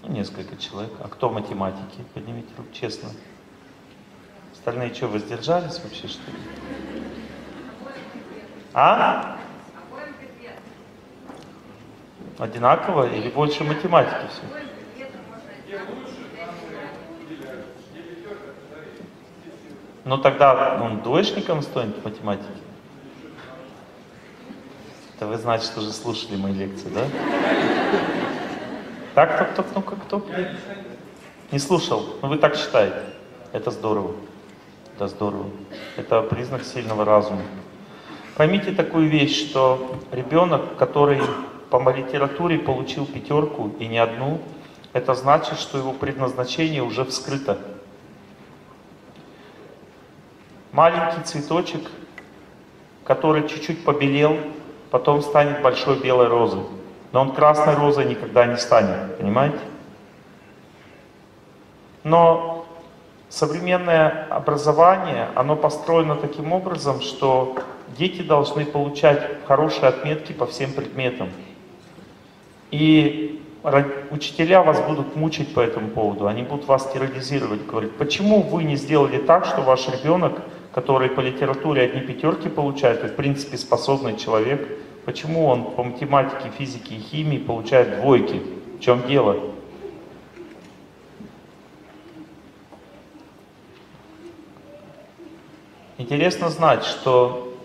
Ну, несколько человек. А кто математики? Поднимите руку, честно. Остальные что, воздержались вообще, что ли? А? Одинаково или больше математики все? Ну тогда он двоечником станет в математике. Это вы, значит, уже слушали мои лекции, да? Так, кто, кто, ну-ка, кто? Не слушал, но ну, вы так считаете. Это здорово. Это здорово. Это признак сильного разума. Поймите такую вещь, что ребенок, который по литературе получил пятерку и не одну, это значит, что его предназначение уже вскрыто. Маленький цветочек, который чуть-чуть побелел, потом станет большой белой розой. Но он красной розой никогда не станет, понимаете? Но современное образование, оно построено таким образом, что дети должны получать хорошие отметки по всем предметам. И учителя вас будут мучить по этому поводу, они будут вас терроризировать, говорить, почему вы не сделали так, что ваш ребенок, который по литературе одни пятерки получает, и в принципе способный человек, Почему он по математике, физике и химии получает двойки? В чем дело? Интересно знать, что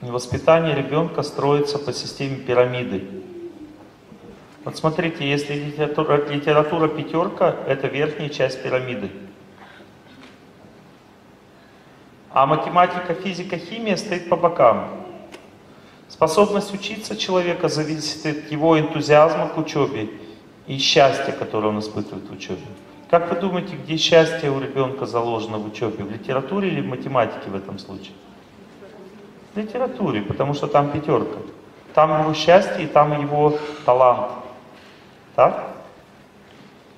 воспитание ребенка строится по системе пирамиды. Вот смотрите, если литература, литература пятерка, это верхняя часть пирамиды. А математика, физика, химия стоит по бокам. Способность учиться человека зависит от его энтузиазма к учебе и счастья, которое он испытывает в учебе. Как вы думаете, где счастье у ребенка заложено в учебе? В литературе или в математике в этом случае? В литературе, потому что там пятерка. Там его счастье и там его талант. Так?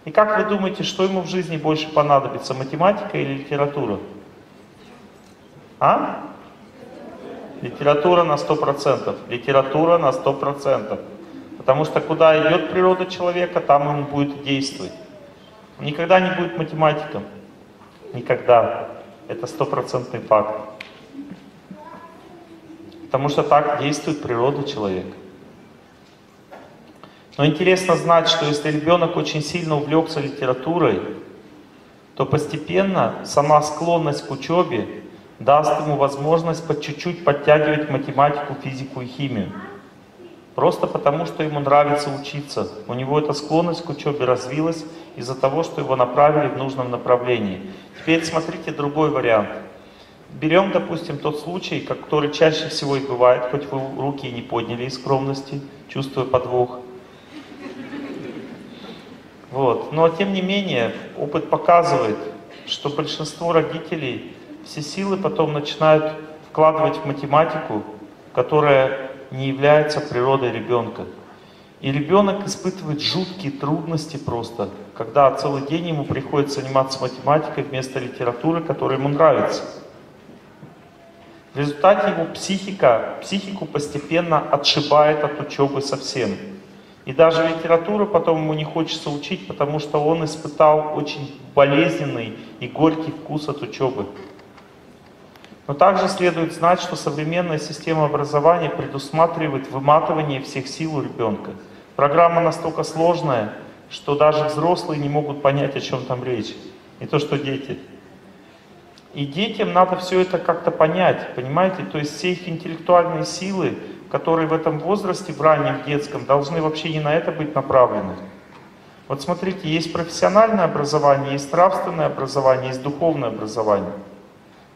И как вы думаете, что ему в жизни больше понадобится, математика или литература? А? Литература на 100%. Литература на 100%. Потому что куда идет природа человека, там он будет действовать. Никогда не будет математиком. Никогда. Это стопроцентный факт. Потому что так действует природа человека. Но интересно знать, что если ребенок очень сильно увлекся литературой, то постепенно сама склонность к учебе даст ему возможность по чуть-чуть подтягивать математику, физику и химию. Просто потому, что ему нравится учиться. У него эта склонность к учебе развилась из-за того, что его направили в нужном направлении. Теперь смотрите другой вариант. Берем, допустим, тот случай, который чаще всего и бывает, хоть вы руки и не подняли из скромности, чувствуя подвох. Вот. Но тем не менее, опыт показывает, что большинство родителей все силы потом начинают вкладывать в математику, которая не является природой ребенка. И ребенок испытывает жуткие трудности просто, когда целый день ему приходится заниматься математикой вместо литературы, которая ему нравится. В результате его психика, психику постепенно отшибает от учебы совсем. И даже литературу потом ему не хочется учить, потому что он испытал очень болезненный и горький вкус от учебы. Но также следует знать, что современная система образования предусматривает выматывание всех сил у ребенка. Программа настолько сложная, что даже взрослые не могут понять, о чем там речь. Не то, что дети. И детям надо все это как-то понять, понимаете? То есть все их интеллектуальные силы, которые в этом возрасте, в раннем детском, должны вообще не на это быть направлены. Вот смотрите, есть профессиональное образование, есть нравственное образование, есть духовное образование.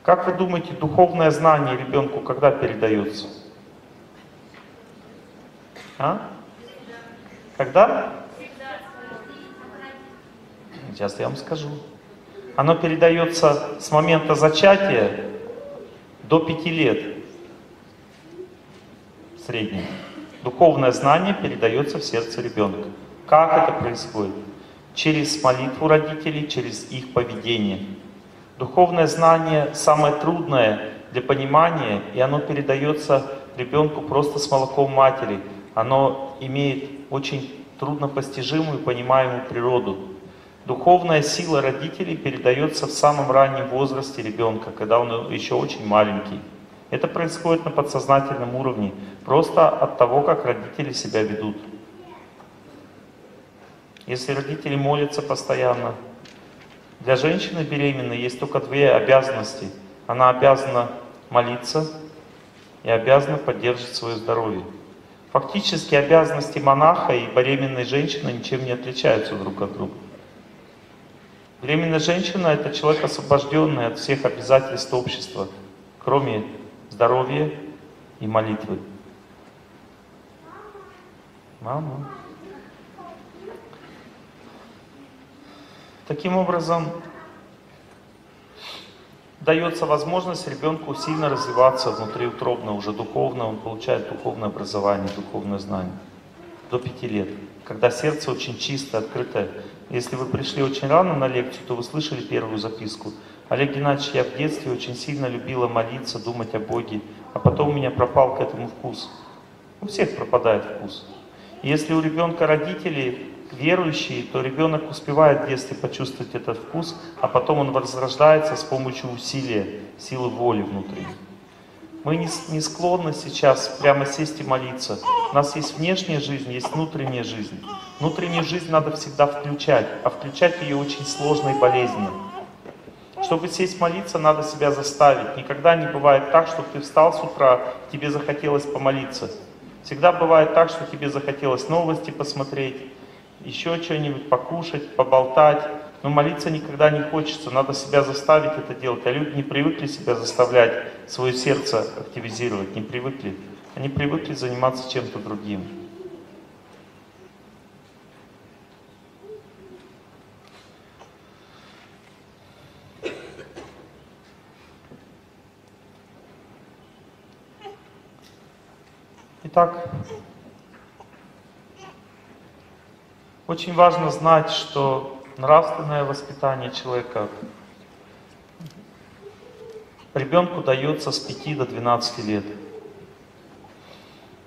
Как вы думаете, духовное знание ребенку когда передается? А? Когда? Сейчас я вам скажу. Оно передается с момента зачатия до пяти лет. В среднем. Духовное знание передается в сердце ребенка. Как это происходит? Через молитву родителей, через их поведение. Духовное знание самое трудное для понимания, и оно передается ребенку просто с молоком матери. Оно имеет очень труднопостижимую и понимаемую природу. Духовная сила родителей передается в самом раннем возрасте ребенка, когда он еще очень маленький. Это происходит на подсознательном уровне, просто от того, как родители себя ведут. Если родители молятся постоянно, для женщины беременной есть только две обязанности. Она обязана молиться и обязана поддерживать свое здоровье. Фактически обязанности монаха и беременной женщины ничем не отличаются друг от друга. Беременная женщина – это человек, освобожденный от всех обязательств общества, кроме здоровья и молитвы. Мама. Таким образом, дается возможность ребенку сильно развиваться внутриутробно, уже духовно, он получает духовное образование, духовное знание до пяти лет, когда сердце очень чистое, открытое. Если вы пришли очень рано на лекцию, то вы слышали первую записку. Олег Геннадьевич, я в детстве очень сильно любила молиться, думать о Боге, а потом у меня пропал к этому вкус. У всех пропадает вкус. Если у ребенка родители верующий, то ребенок успевает в детстве почувствовать этот вкус, а потом он возрождается с помощью усилия, силы воли внутри. Мы не, не склонны сейчас прямо сесть и молиться. У нас есть внешняя жизнь, есть внутренняя жизнь. Внутреннюю жизнь надо всегда включать, а включать ее очень сложно и болезненно. Чтобы сесть молиться, надо себя заставить. Никогда не бывает так, что ты встал с утра, тебе захотелось помолиться. Всегда бывает так, что тебе захотелось новости посмотреть, еще что-нибудь покушать, поболтать. Но молиться никогда не хочется, надо себя заставить это делать. А люди не привыкли себя заставлять, свое сердце активизировать, не привыкли. Они привыкли заниматься чем-то другим. Итак, очень важно знать, что нравственное воспитание человека ребенку дается с 5 до 12 лет.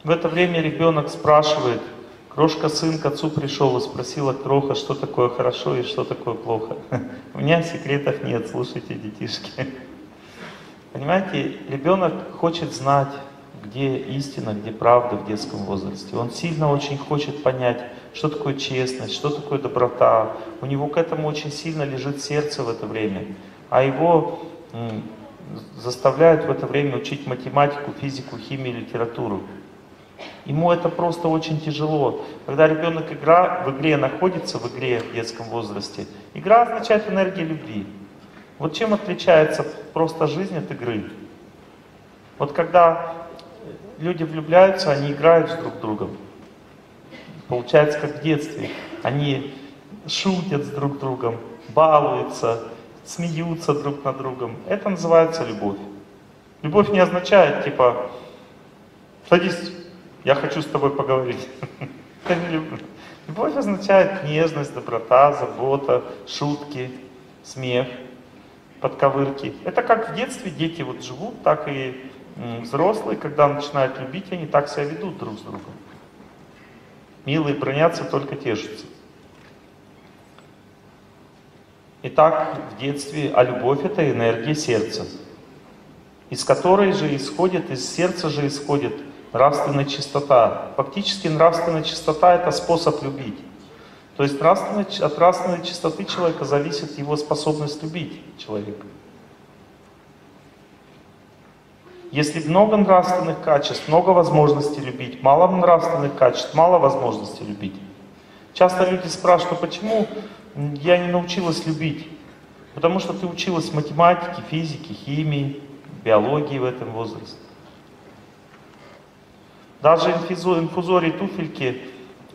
В это время ребенок спрашивает, крошка сын к отцу пришел и спросила кроха, что такое хорошо и что такое плохо. У меня секретов нет, слушайте, детишки. Понимаете, ребенок хочет знать, где истина, где правда в детском возрасте. Он сильно очень хочет понять, что такое честность, что такое доброта. У него к этому очень сильно лежит сердце в это время. А его заставляют в это время учить математику, физику, химию, литературу. Ему это просто очень тяжело. Когда ребенок игра, в игре находится, в игре в детском возрасте, игра означает энергия любви. Вот чем отличается просто жизнь от игры? Вот когда люди влюбляются, они играют с друг другом. Получается, как в детстве. Они шутят с друг другом, балуются, смеются друг над другом. Это называется любовь. Любовь не означает, типа, садись, я хочу с тобой поговорить. Любовь означает нежность, доброта, забота, шутки, смех, подковырки. Это как в детстве дети вот живут, так и взрослые, когда начинают любить, они так себя ведут друг с другом. Милые бронятся, только тешатся. Итак, в детстве, а любовь это энергия сердца, из которой же исходит, из сердца же исходит нравственная чистота. Фактически нравственная чистота это способ любить. То есть от нравственной чистоты человека зависит его способность любить человека. Если много нравственных качеств, много возможностей любить, мало нравственных качеств, мало возможностей любить. Часто люди спрашивают, почему я не научилась любить? Потому что ты училась математике, физике, химии, биологии в этом возрасте. Даже инфузории туфельки,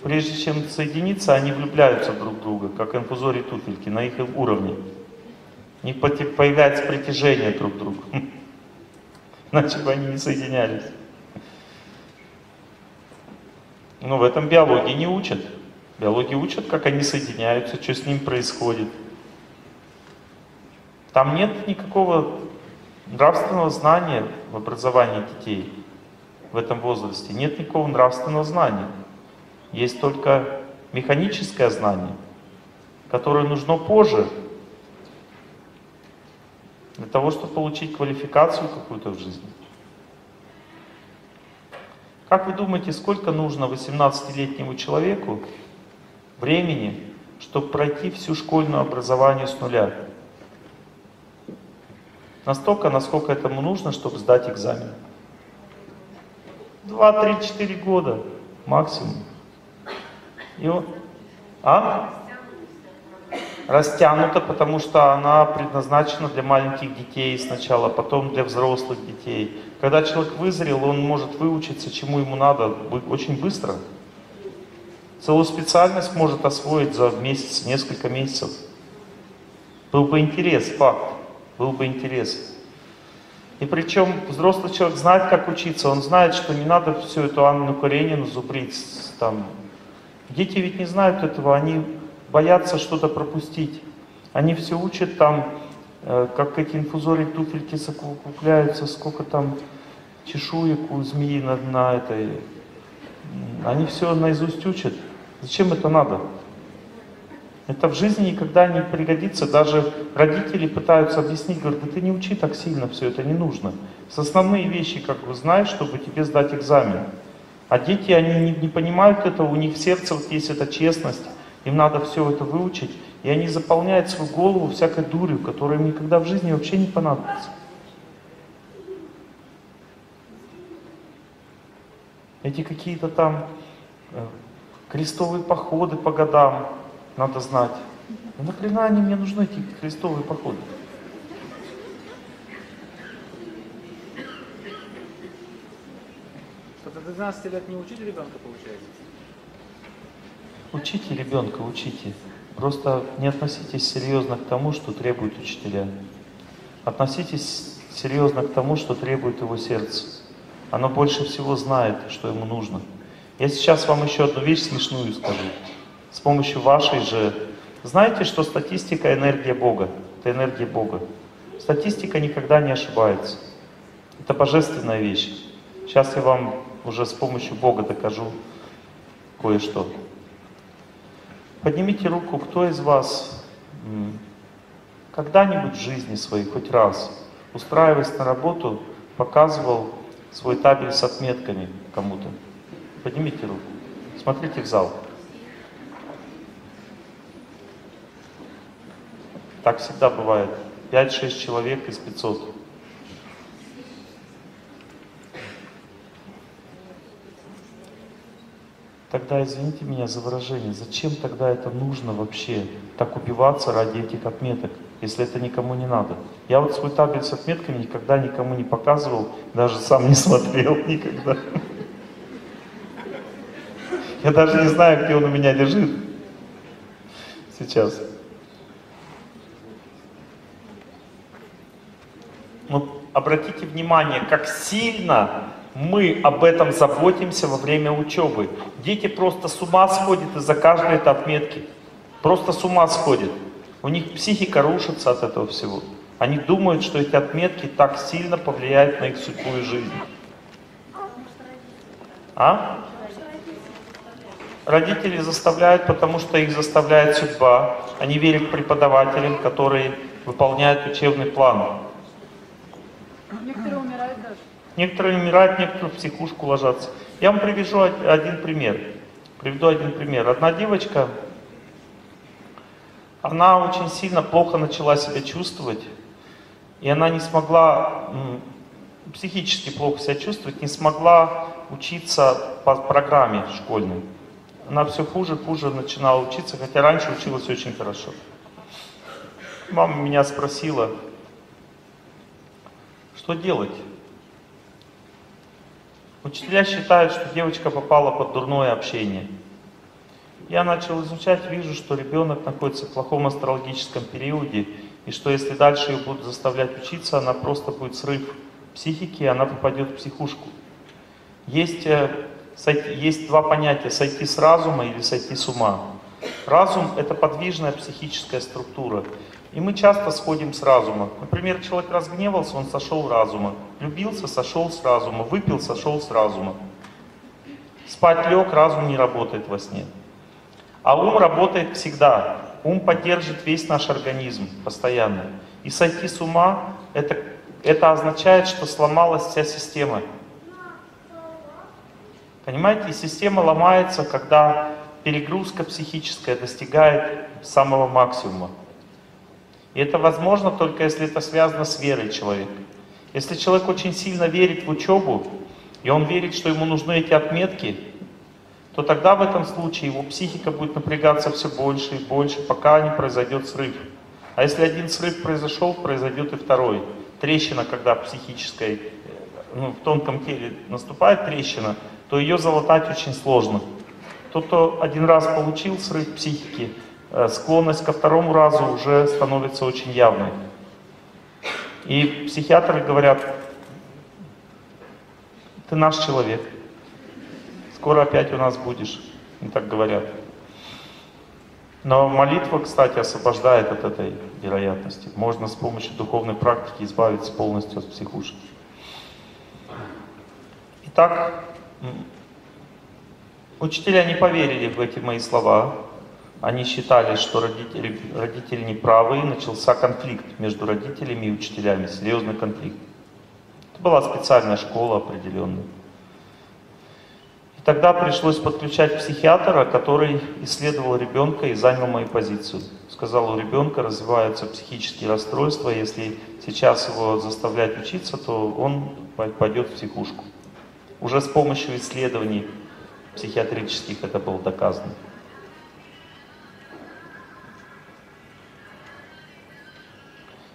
прежде чем соединиться, они влюбляются друг в друга, как инфузории туфельки, на их уровне. У них появляется притяжение друг к другу. Иначе бы они не соединялись. Но в этом биологии не учат. Биологии учат, как они соединяются, что с ним происходит. Там нет никакого нравственного знания в образовании детей в этом возрасте. Нет никакого нравственного знания. Есть только механическое знание, которое нужно позже, для того, чтобы получить квалификацию какую-то в жизни. Как вы думаете, сколько нужно 18-летнему человеку времени, чтобы пройти всю школьное образование с нуля? Настолько, насколько этому нужно, чтобы сдать экзамен. 2, 3, 4 года максимум. И он... А? Растянута, потому что она предназначена для маленьких детей сначала, потом для взрослых детей. Когда человек вызрел, он может выучиться, чему ему надо, очень быстро. Целую специальность может освоить за месяц, несколько месяцев. Был бы интерес, факт, был бы интерес. И причем взрослый человек знает, как учиться, он знает, что не надо всю эту Анну Каренину зубрить. Там. Дети ведь не знают этого, они боятся что-то пропустить. Они все учат там, э, как эти инфузории туфельки закупляются, сколько там чешуек у змеи на, на этой. Они все наизусть учат. Зачем это надо? Это в жизни никогда не пригодится. Даже родители пытаются объяснить, говорят, да ты не учи так сильно, все это не нужно. С основные вещи, как бы знаешь, чтобы тебе сдать экзамен. А дети, они не, не понимают этого, у них в сердце вот есть эта честность, им надо все это выучить, и они заполняют свою голову всякой дурью, которая им никогда в жизни вообще не понадобится. Эти какие-то там э, крестовые походы по годам, надо знать. Ну нахрена они мне нужны, эти крестовые походы? Что до 12 лет не учить ребенка получается? Учите ребенка, учите. Просто не относитесь серьезно к тому, что требуют учителя. Относитесь серьезно к тому, что требует его сердце. Оно больше всего знает, что ему нужно. Я сейчас вам еще одну вещь смешную скажу с помощью вашей же Знаете, что статистика — энергия Бога. Это энергия Бога. Статистика никогда не ошибается. Это божественная вещь. Сейчас я вам уже с помощью Бога докажу кое-что. Поднимите руку, кто из вас когда-нибудь в жизни своей, хоть раз, устраиваясь на работу, показывал свой табель с отметками кому-то? Поднимите руку. Смотрите в зал. Так всегда бывает. 5-6 человек из 500. Тогда извините меня за выражение, зачем тогда это нужно вообще, так убиваться ради этих отметок, если это никому не надо? Я вот свой табель с отметками никогда никому не показывал, даже сам не смотрел никогда. Я даже не знаю, где он у меня лежит сейчас. Но обратите внимание, как сильно мы об этом заботимся во время учебы. Дети просто с ума сходят из-за каждой этой отметки. Просто с ума сходят. У них психика рушится от этого всего. Они думают, что эти отметки так сильно повлияют на их судьбу и жизнь. А? Родители заставляют, потому что их заставляет судьба. Они верят преподавателям, которые выполняют учебный план. Некоторые умирают даже. Некоторые умирают, некоторые в психушку ложатся. Я вам привяжу один пример. Приведу один пример. Одна девочка, она очень сильно плохо начала себя чувствовать, и она не смогла, психически плохо себя чувствовать, не смогла учиться по программе школьной. Она все хуже, хуже начинала учиться, хотя раньше училась очень хорошо. Мама меня спросила, что делать? Учителя считают, что девочка попала под дурное общение. Я начал изучать, вижу, что ребенок находится в плохом астрологическом периоде, и что если дальше ее будут заставлять учиться, она просто будет срыв психики, и она попадет в психушку. Есть, э, есть два понятия, сойти с разума или сойти с ума. Разум — это подвижная психическая структура. И мы часто сходим с разума. Например, человек разгневался, он сошел разума. Любился, сошел с разума. Выпил, сошел с разума. Спать лег, разум не работает во сне. А ум работает всегда. Ум поддержит весь наш организм постоянно. И сойти с ума, это, это означает, что сломалась вся система. Понимаете, система ломается, когда перегрузка психическая достигает самого максимума. И это возможно только если это связано с верой человека. Если человек очень сильно верит в учебу, и он верит, что ему нужны эти отметки, то тогда в этом случае его психика будет напрягаться все больше и больше, пока не произойдет срыв. А если один срыв произошел, произойдет и второй. Трещина, когда психическая, ну, в тонком теле наступает трещина, то ее залатать очень сложно. Тот, кто один раз получил срыв психики, Э, склонность ко второму разу уже становится очень явной. И психиатры говорят, ты наш человек, скоро опять у нас будешь, и так говорят. Но молитва, кстати, освобождает от этой вероятности. Можно с помощью духовной практики избавиться полностью от психушки. Итак, учителя не поверили в эти мои слова, они считали, что родители, родители неправы, и начался конфликт между родителями и учителями, серьезный конфликт. Это была специальная школа определенная. И тогда пришлось подключать психиатра, который исследовал ребенка и занял мою позицию. Сказал, у ребенка развиваются психические расстройства, если сейчас его заставлять учиться, то он пойдет в психушку. Уже с помощью исследований психиатрических это было доказано.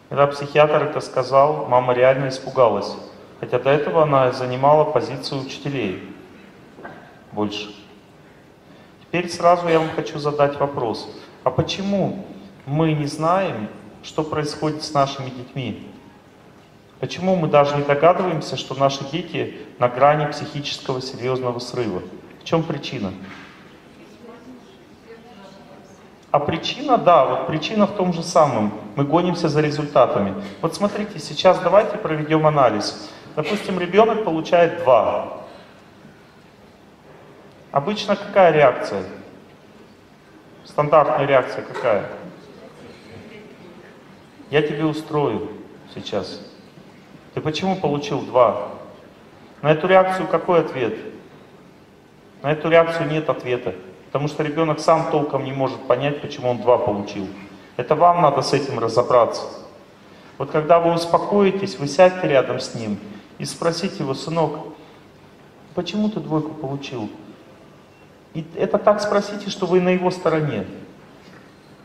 Когда психиатр это сказал, мама реально испугалась. Хотя до этого она занимала позицию учителей больше. Теперь сразу я вам хочу задать вопрос. А почему мы не знаем, что происходит с нашими детьми? Почему мы даже не догадываемся, что наши дети на грани психического серьезного срыва? В чем причина? А причина, да, вот причина в том же самом. Мы гонимся за результатами. Вот смотрите, сейчас давайте проведем анализ. Допустим, ребенок получает 2. Обычно какая реакция? Стандартная реакция какая? Я тебе устрою сейчас. Ты почему получил 2? На эту реакцию какой ответ? На эту реакцию нет ответа. Потому что ребенок сам толком не может понять, почему он 2 получил. Это вам надо с этим разобраться. Вот когда вы успокоитесь, вы сядьте рядом с ним и спросите его, сынок, почему ты двойку получил? И это так спросите, что вы на его стороне.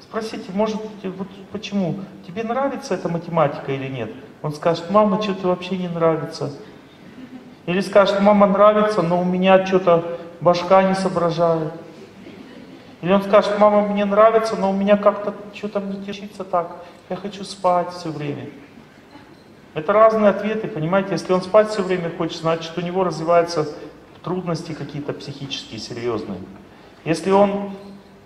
Спросите, может, вот почему? Тебе нравится эта математика или нет? Он скажет, мама, что-то вообще не нравится. Или скажет, мама нравится, но у меня что-то башка не соображает. Или он скажет, мама, мне нравится, но у меня как-то что-то не тешится так. Я хочу спать все время. Это разные ответы, понимаете? Если он спать все время хочет, значит у него развиваются трудности какие-то психические, серьезные. Если он,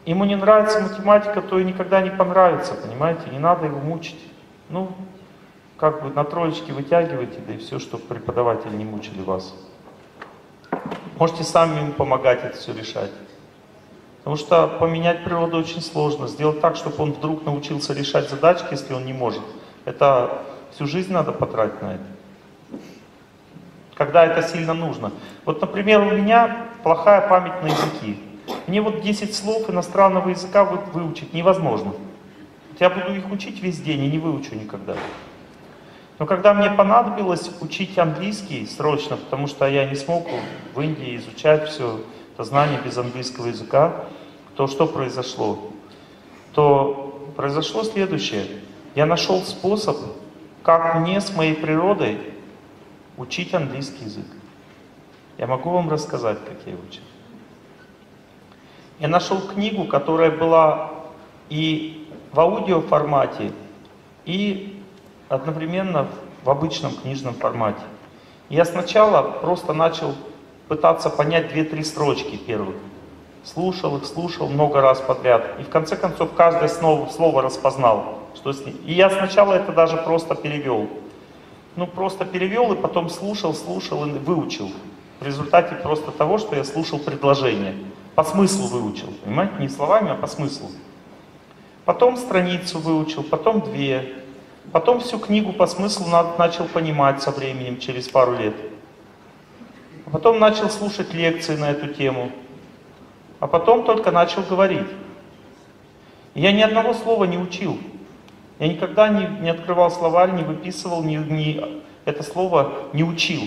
ему не нравится математика, то и никогда не понравится, понимаете? Не надо его мучить. Ну, как бы на троечки вытягивайте, да и все, чтобы преподаватели не мучили вас. Можете сами ему помогать это все решать. Потому что поменять природу очень сложно. Сделать так, чтобы он вдруг научился решать задачки, если он не может. Это всю жизнь надо потратить на это. Когда это сильно нужно. Вот, например, у меня плохая память на языки. Мне вот 10 слов иностранного языка выучить невозможно. Я буду их учить весь день и не выучу никогда. Но когда мне понадобилось учить английский срочно, потому что я не смог в Индии изучать все это знание без английского языка, то что произошло? То произошло следующее. Я нашел способ, как мне с моей природой учить английский язык. Я могу вам рассказать, как я учил. Я нашел книгу, которая была и в аудио формате, и одновременно в обычном книжном формате. Я сначала просто начал пытаться понять две-три строчки первых. Слушал их, слушал много раз подряд. И в конце концов каждое слово, слово распознал. Что с ним. И я сначала это даже просто перевел. Ну, просто перевел и потом слушал, слушал и выучил. В результате просто того, что я слушал предложение. По смыслу выучил, понимаете? Не словами, а по смыслу. Потом страницу выучил, потом две, Потом всю книгу по смыслу начал понимать со временем, через пару лет. Потом начал слушать лекции на эту тему. А потом только начал говорить. И я ни одного слова не учил. Я никогда не, не открывал словарь, не выписывал, не, не, это слово не учил.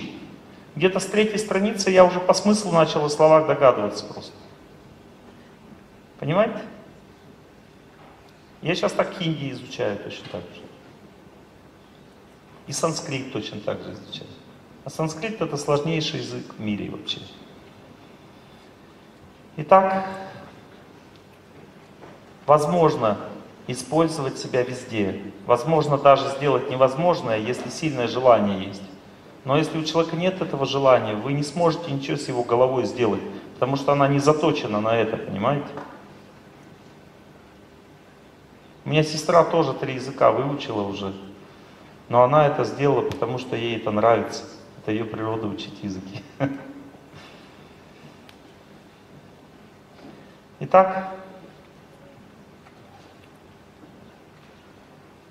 Где-то с третьей страницы я уже по смыслу начал о словах догадываться просто. Понимаете? Я сейчас так хинди изучаю точно так же. И санскрит точно так же изучать. А санскрит это сложнейший язык в мире вообще. Итак, возможно использовать себя везде. Возможно даже сделать невозможное, если сильное желание есть. Но если у человека нет этого желания, вы не сможете ничего с его головой сделать, потому что она не заточена на это, понимаете? У меня сестра тоже три языка выучила уже. Но она это сделала, потому что ей это нравится. Это ее природа учить языки. Итак,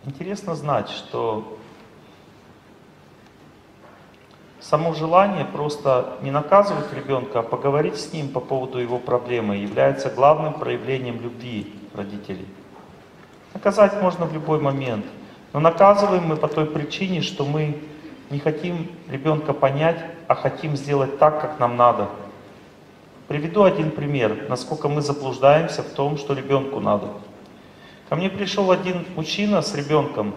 интересно знать, что само желание просто не наказывать ребенка, а поговорить с ним по поводу его проблемы является главным проявлением любви родителей. Наказать можно в любой момент – но наказываем мы по той причине, что мы не хотим ребенка понять, а хотим сделать так, как нам надо. Приведу один пример, насколько мы заблуждаемся в том, что ребенку надо. Ко мне пришел один мужчина с ребенком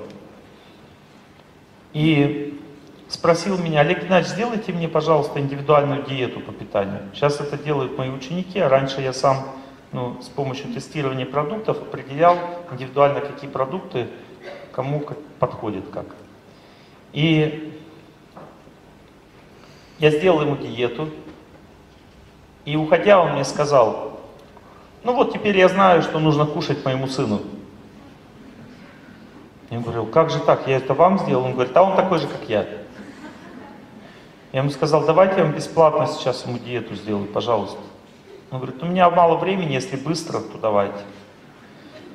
и спросил меня, Олег Геннадьевич, сделайте мне, пожалуйста, индивидуальную диету по питанию. Сейчас это делают мои ученики, а раньше я сам ну, с помощью тестирования продуктов определял индивидуально, какие продукты кому подходит как. И я сделал ему диету, и уходя он мне сказал, Ну вот теперь я знаю, что нужно кушать моему сыну. Я говорю, как же так, я это вам сделал? Он говорит, а он такой же, как я. Я ему сказал, давайте я вам бесплатно сейчас ему диету сделаю, пожалуйста. Он говорит, у меня мало времени, если быстро, то давайте.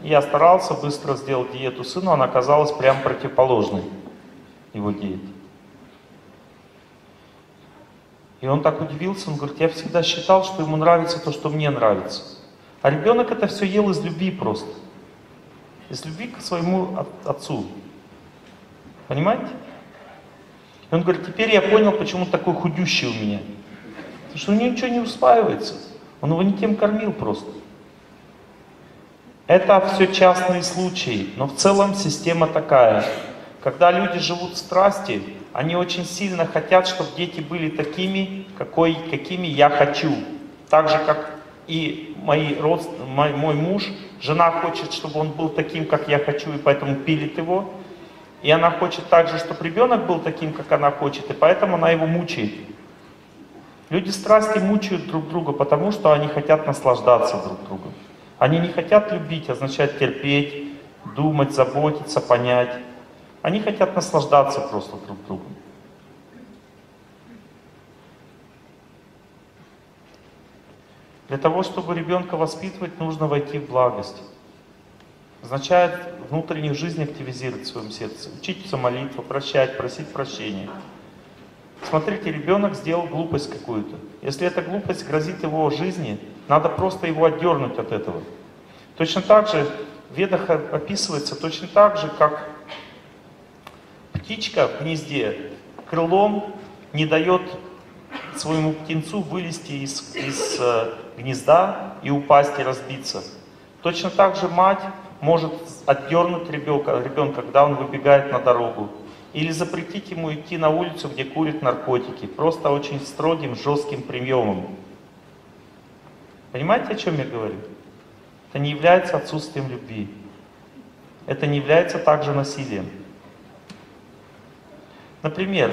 Я старался быстро сделать диету сыну, она оказалась прям противоположной его диете. И он так удивился, он говорит, я всегда считал, что ему нравится то, что мне нравится. А ребенок это все ел из любви просто. Из любви к своему отцу. Понимаете? И он говорит, теперь я понял, почему такой худющий у меня. Потому что у него ничего не усваивается. Он его не тем кормил просто. Это все частные случаи, но в целом система такая. Когда люди живут в страсти, они очень сильно хотят, чтобы дети были такими, какой, какими я хочу. Так же, как и мои родств... мой, мой муж, жена хочет, чтобы он был таким, как я хочу, и поэтому пилит его. И она хочет также, чтобы ребенок был таким, как она хочет, и поэтому она его мучает. Люди страсти мучают друг друга, потому что они хотят наслаждаться друг другом. Они не хотят любить, означает терпеть, думать, заботиться, понять. Они хотят наслаждаться просто друг другом. Для того, чтобы ребенка воспитывать, нужно войти в благость. Означает внутреннюю жизнь активизировать в своем сердце. Учиться молитву, прощать, просить прощения. Смотрите, ребенок сделал глупость какую-то. Если эта глупость грозит его жизни, надо просто его отдернуть от этого. Точно так же в ведах описывается, точно так же, как птичка в гнезде крылом не дает своему птенцу вылезти из, из э, гнезда и упасть и разбиться. Точно так же мать может отдернуть ребенка, ребенка, когда он выбегает на дорогу. Или запретить ему идти на улицу, где курят наркотики. Просто очень строгим, жестким приемом. Понимаете, о чем я говорю? Это не является отсутствием любви. Это не является также насилием. Например,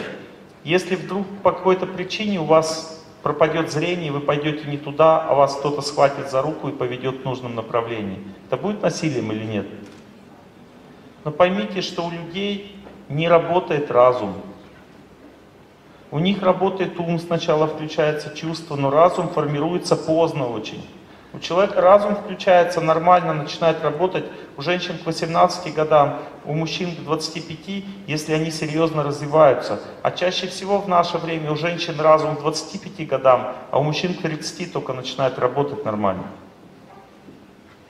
если вдруг по какой-то причине у вас пропадет зрение, вы пойдете не туда, а вас кто-то схватит за руку и поведет в нужном направлении. Это будет насилием или нет? Но поймите, что у людей не работает разум. У них работает ум, сначала включается чувство, но разум формируется поздно очень. У человека разум включается нормально, начинает работать у женщин к 18 годам, у мужчин к 25, если они серьезно развиваются. А чаще всего в наше время у женщин разум к 25 годам, а у мужчин к 30 только начинает работать нормально.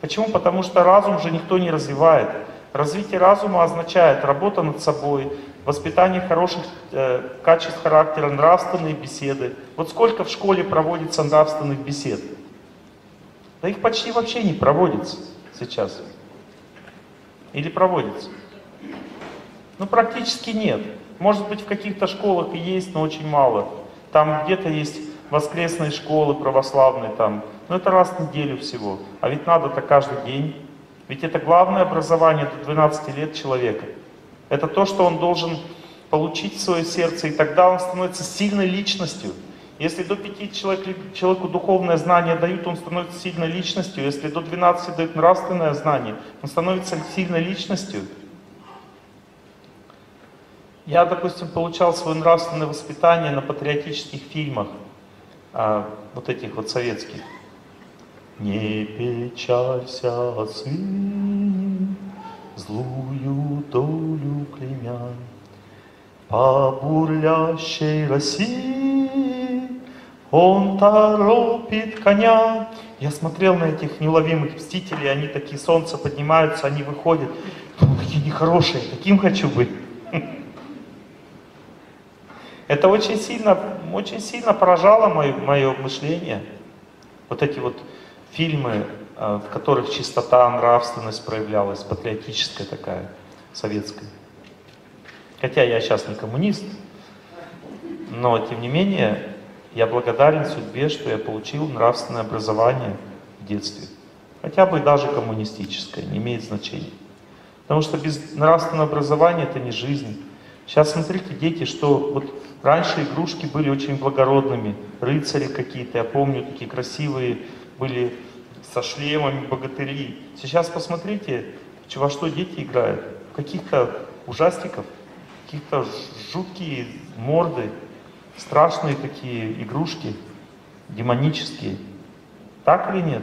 Почему? Потому что разум же никто не развивает. Развитие разума означает работа над собой, воспитание хороших э, качеств характера, нравственные беседы. Вот сколько в школе проводится нравственных бесед? Да их почти вообще не проводится сейчас. Или проводится? Ну, практически нет. Может быть, в каких-то школах и есть, но очень мало. Там где-то есть воскресные школы православные, там, но это раз в неделю всего. А ведь надо-то каждый день. Ведь это главное образование до 12 лет человека. Это то, что он должен получить в свое сердце, и тогда он становится сильной личностью. Если до пяти человек, человеку духовное знание дают, он становится сильной личностью. Если до 12 дают нравственное знание, он становится сильной личностью. Я, допустим, получал свое нравственное воспитание на патриотических фильмах, а, вот этих вот советских. Не печалься, сын, злую долю клемя, по бурлящей России он торопит коня. Я смотрел на этих неуловимых мстителей, они такие, солнце поднимаются, они выходят. Ну, такие нехорошие, таким хочу быть. Это очень сильно, очень сильно поражало мое, мое мышление. Вот эти вот фильмы, э, в которых чистота, нравственность проявлялась, патриотическая такая, советская. Хотя я сейчас не коммунист, но тем не менее я благодарен судьбе, что я получил нравственное образование в детстве. Хотя бы даже коммунистическое, не имеет значения. Потому что без нравственного образования это не жизнь. Сейчас смотрите, дети, что вот раньше игрушки были очень благородными, рыцари какие-то, я помню, такие красивые были со шлемами богатыри. Сейчас посмотрите, во что дети играют. Каких-то ужастиков, каких-то ж- жуткие морды, страшные такие игрушки, демонические. Так или нет?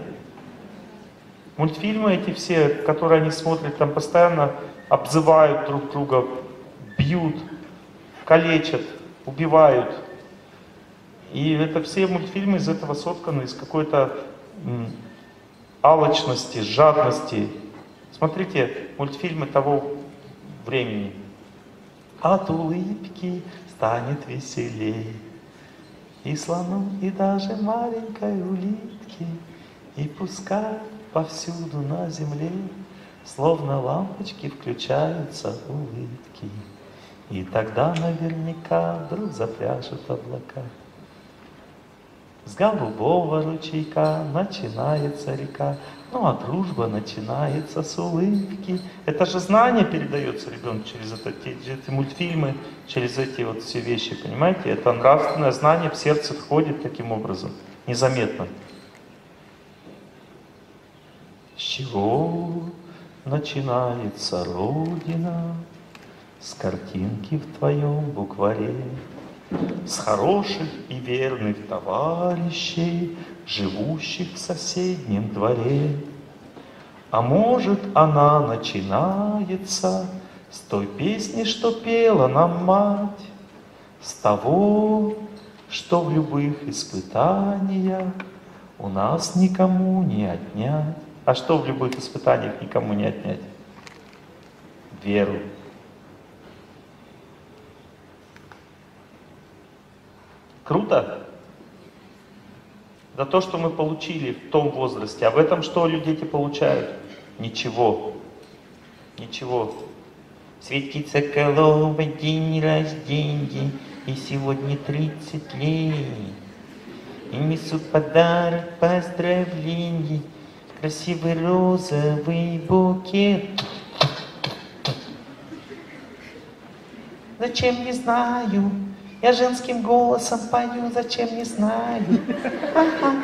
Мультфильмы эти все, которые они смотрят, там постоянно обзывают друг друга, бьют, калечат, убивают. И это все мультфильмы из этого сотканы, из какой-то алчности, жадности. Смотрите мультфильмы того времени. От улыбки станет веселей. И слону, и даже маленькой улитке, И пускай повсюду на земле, Словно лампочки включаются улыбки. И тогда наверняка вдруг запляшут облака. С голубого ручейка начинается река, ну а дружба начинается с улыбки. Это же знание передается ребенку через это, эти мультфильмы, через эти вот все вещи, понимаете? Это нравственное знание в сердце входит таким образом, незаметно. С чего начинается Родина? С картинки в твоем букваре, С хороших и верных товарищей, Живущих в соседнем дворе. А может, она начинается С той песни, что пела нам мать, С того, что в любых испытаниях У нас никому не отнять. А что в любых испытаниях никому не отнять? Веру. Круто? За то, что мы получили в том возрасте. А в этом что дети получают? Ничего. Ничего. Светки Соколова, день рождения, и сегодня 30 лет. И несу подарок поздравлений, красивый розовый букет. Зачем не знаю, я женским голосом пою, зачем не знаю. Ага.